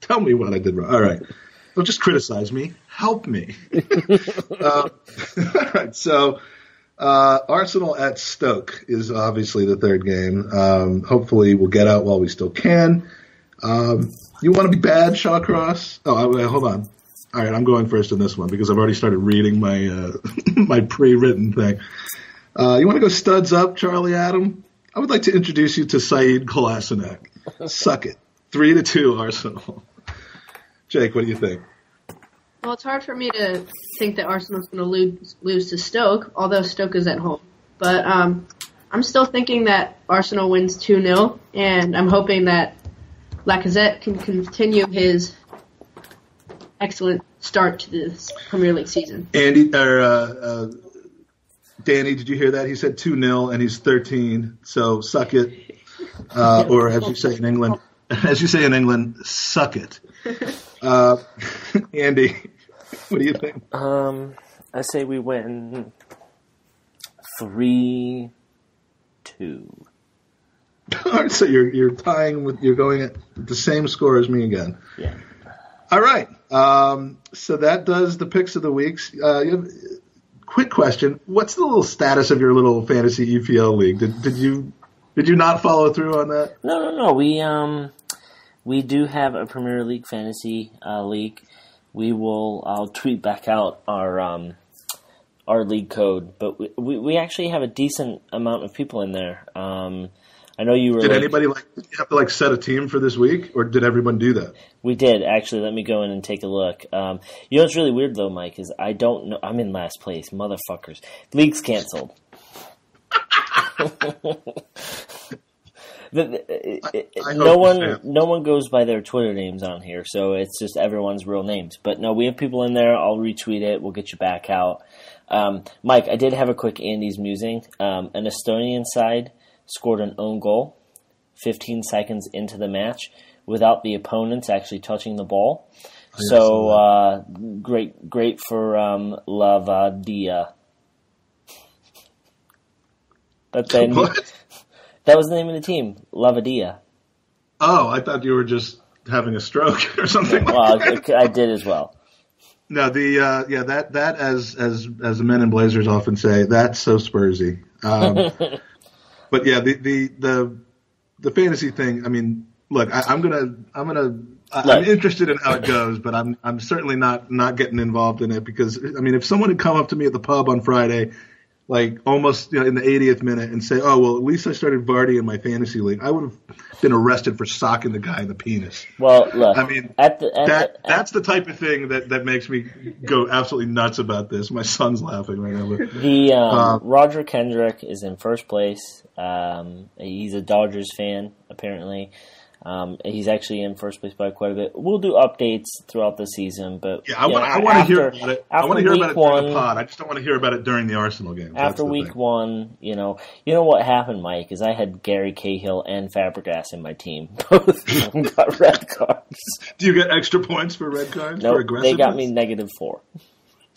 Tell me what I did wrong. All right, don't just criticize me. Help me. uh, all right, so uh, Arsenal at Stoke is obviously the third game. Um, hopefully, we'll get out while we still can. Um, you want to be bad, Shawcross? Oh, I, hold on. All right, I'm going first in this one because I've already started reading my uh, my pre-written thing. Uh, you want to go studs up, Charlie Adam? I would like to introduce you to Sead Kolasinac. Suck it. Three to two, Arsenal. Jake, what do you think? Well, it's hard for me to think that Arsenal's going to lose lose to Stoke, although Stoke is at home. But um, I'm still thinking that Arsenal wins 2 0, and I'm hoping that Lacazette can continue his excellent start to this Premier League season. Andy or uh, uh, Danny, did you hear that? He said two 0 and he's 13. So suck it, uh, or as you say in England, as you say in England, suck it. Uh, Andy, what do you think? Um, I say we win three two. All right, so you're you're tying with you're going at the same score as me again. Yeah. All right. Um, so that does the picks of the weeks. Uh, you quick question: What's the little status of your little fantasy EPL league? Did did you did you not follow through on that? No, no, no. We um, we do have a Premier League fantasy uh, league. We will. I'll tweet back out our um, our league code, but we, we we actually have a decent amount of people in there. Um, I know you were. Did like- anybody like did you have to like set a team for this week, or did everyone do that? We did actually. Let me go in and take a look. Um, you know what's really weird though, Mike, is I don't know. I'm in last place, motherfuckers. League's canceled. The- the- it- I no one, no one goes by their Twitter names on here, so it's just everyone's real names. But no, we have people in there. I'll retweet it. We'll get you back out. Um, Mike, I did have a quick Andy's musing. Um, an Estonian side scored an own goal 15 seconds into the match without the opponents actually touching the ball. So uh, great, great for um, Levadia. That's the What? that was the name of the team, Levadia. Oh, I thought you were just having a stroke or something. like Well, that. I, I did as well. No, the uh, yeah that that as as as the men in blazers often say, that's so Spursy. Um, but yeah, the the the the fantasy thing. I mean, look, I, I'm gonna I'm gonna I- I'm Look. interested in how it goes, but I'm I'm certainly not not getting involved in it because I mean, if someone had come up to me at the pub on Friday. Like almost you know, in the 80th minute, and say, "Oh well, at least I started Vardy in my fantasy league." I would have been arrested for socking the guy in the penis. Well, look, I mean, at the at, that at- that's the type of thing that, that makes me go absolutely nuts about this. My son's laughing right now. But the um, Uh, Roger Kendrick is in first place. Um, he's a Dodgers fan, apparently. Um, he's actually in first place by quite a bit. We'll do updates throughout the season, but yeah, I want know, I want to hear about it. I after want to hear week about it during one- the pod. I just don't want to hear about it during the Arsenal game. After week one, you know, you know what happened, Mike, is I had Gary Cahill and Fabregas in my team. Both of them got red cards. do you get extra points for red cards No, aggressiveness? they got me negative four.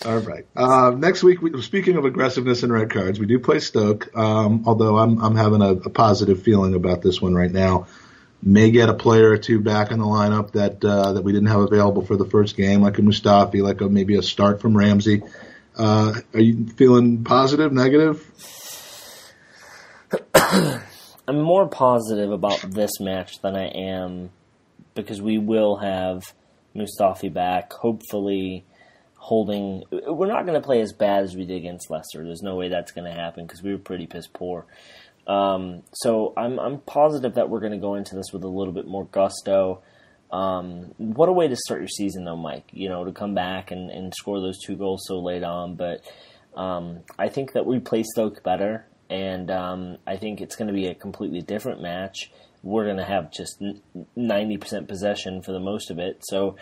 All right. Uh, next week, we, speaking of aggressiveness and red cards, we do play Stoke. Um, although I'm I'm having a, a positive feeling about this one right now. May get a player or two back in the lineup that uh, that we didn't have available for the first game, like a Mustafi, like a, maybe a start from Ramsey. Uh, are you feeling positive, negative? I'm more positive about this match than I am because we will have Mustafi back, hopefully holding. We're not going to play as bad as we did against Leicester. There's no way that's going to happen because we were pretty piss poor. Um, so I'm I'm positive that we're going to go into this with a little bit more gusto. Um, what a way to start your season, though, Mike. You know, to come back and, and score those two goals so late on. But um, I think that we play Stoke better, and um, I think it's going to be a completely different match. we're going to have just ninety percent possession for the most of it. So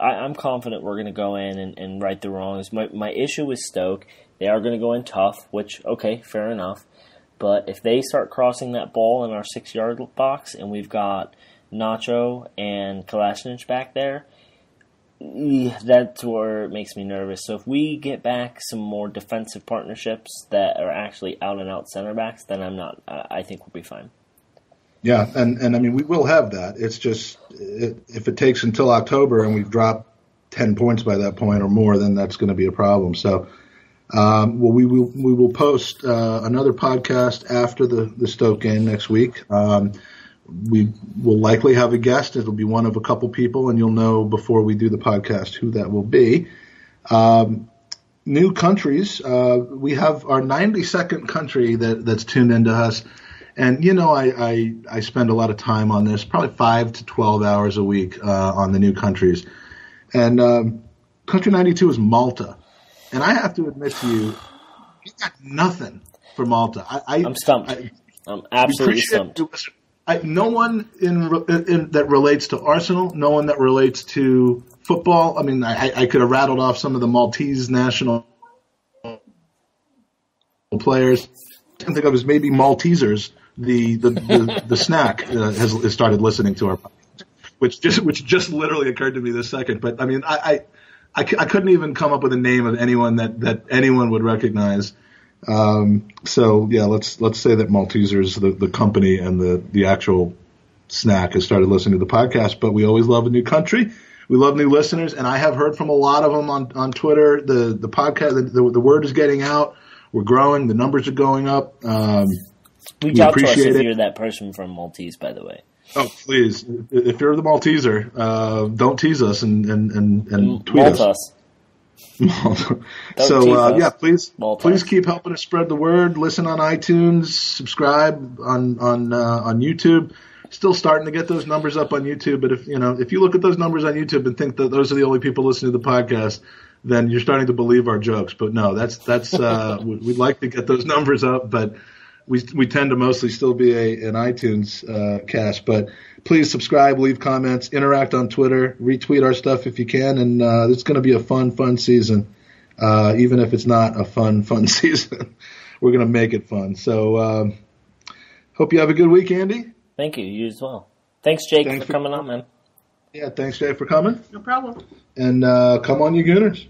I, am confident we're going to go in and, and right the wrongs. My my issue with Stoke, they are going to go in tough, which okay, fair enough. But if they start crossing that ball in our six yard box, and we've got Nacho and Kolasinac back there, eh, that's where it makes me nervous. So if we get back some more defensive partnerships that are actually out and out center backs, then I'm not. I think we'll be fine. Yeah, and and I mean we will have that. It's just it, if it takes until October and we've dropped ten points by that point or more, then that's going to be a problem. So, um, well, we will we will post uh, another podcast after the the Stoke game next week. Um, we will likely have a guest. It'll be one of a couple people, and you'll know before we do the podcast who that will be. Um, new countries. Uh, we have our 92nd country that, that's tuned into us. And you know, I, I, I spend a lot of time on this, probably five to 12 hours a week uh, on the new countries. And um, country 92 is Malta. And I have to admit to you, you got nothing for Malta. I, I, am stumped. I, am absolutely stumped. I, no one in, in, that relates to Arsenal, no one that relates to football. I mean, I, I could have rattled off some of the Maltese national players. I can think of as maybe Maltesers. The the the, the snack uh, has, has, started listening to our, which just which just literally occurred to me this second. But I mean, I, I I, I couldn't even come up with a name of anyone that that anyone would recognize. Um, so yeah, let's let's say that Maltesers, the, the company and the the actual snack, has started listening to the podcast. But we always love a new country. We love new listeners, and I have heard from a lot of them on on Twitter. The the podcast, the, the, the word is getting out. We're growing. The numbers are going up. Um, Reach we out to us if it. you're that person from Maltese, by the way. Oh, please! If you're the Malteser, uh, don't tease us and and and, and tweet Malta. us. so uh, yeah, please please keep helping us spread the word. Listen on iTunes, subscribe on on uh, on YouTube. Still starting to get those numbers up on YouTube, but if you know if you look at those numbers on YouTube and think that those are the only people listening to the podcast, then you're starting to believe our jokes. But no, that's that's uh, we'd like to get those numbers up, but we we tend to mostly still be a an iTunes uh, cast. But please subscribe, leave comments, interact on Twitter, retweet our stuff if you can, and uh, it's going to be a fun, fun season. Uh, even if it's not a fun, fun season, we're going to make it fun. So, um, hope you have a good week, Andy. Thank you. You as well. Thanks, Jake, thanks for, for coming on, man. Yeah, thanks, Jake, for coming. No problem. And uh, come on, you Gooners.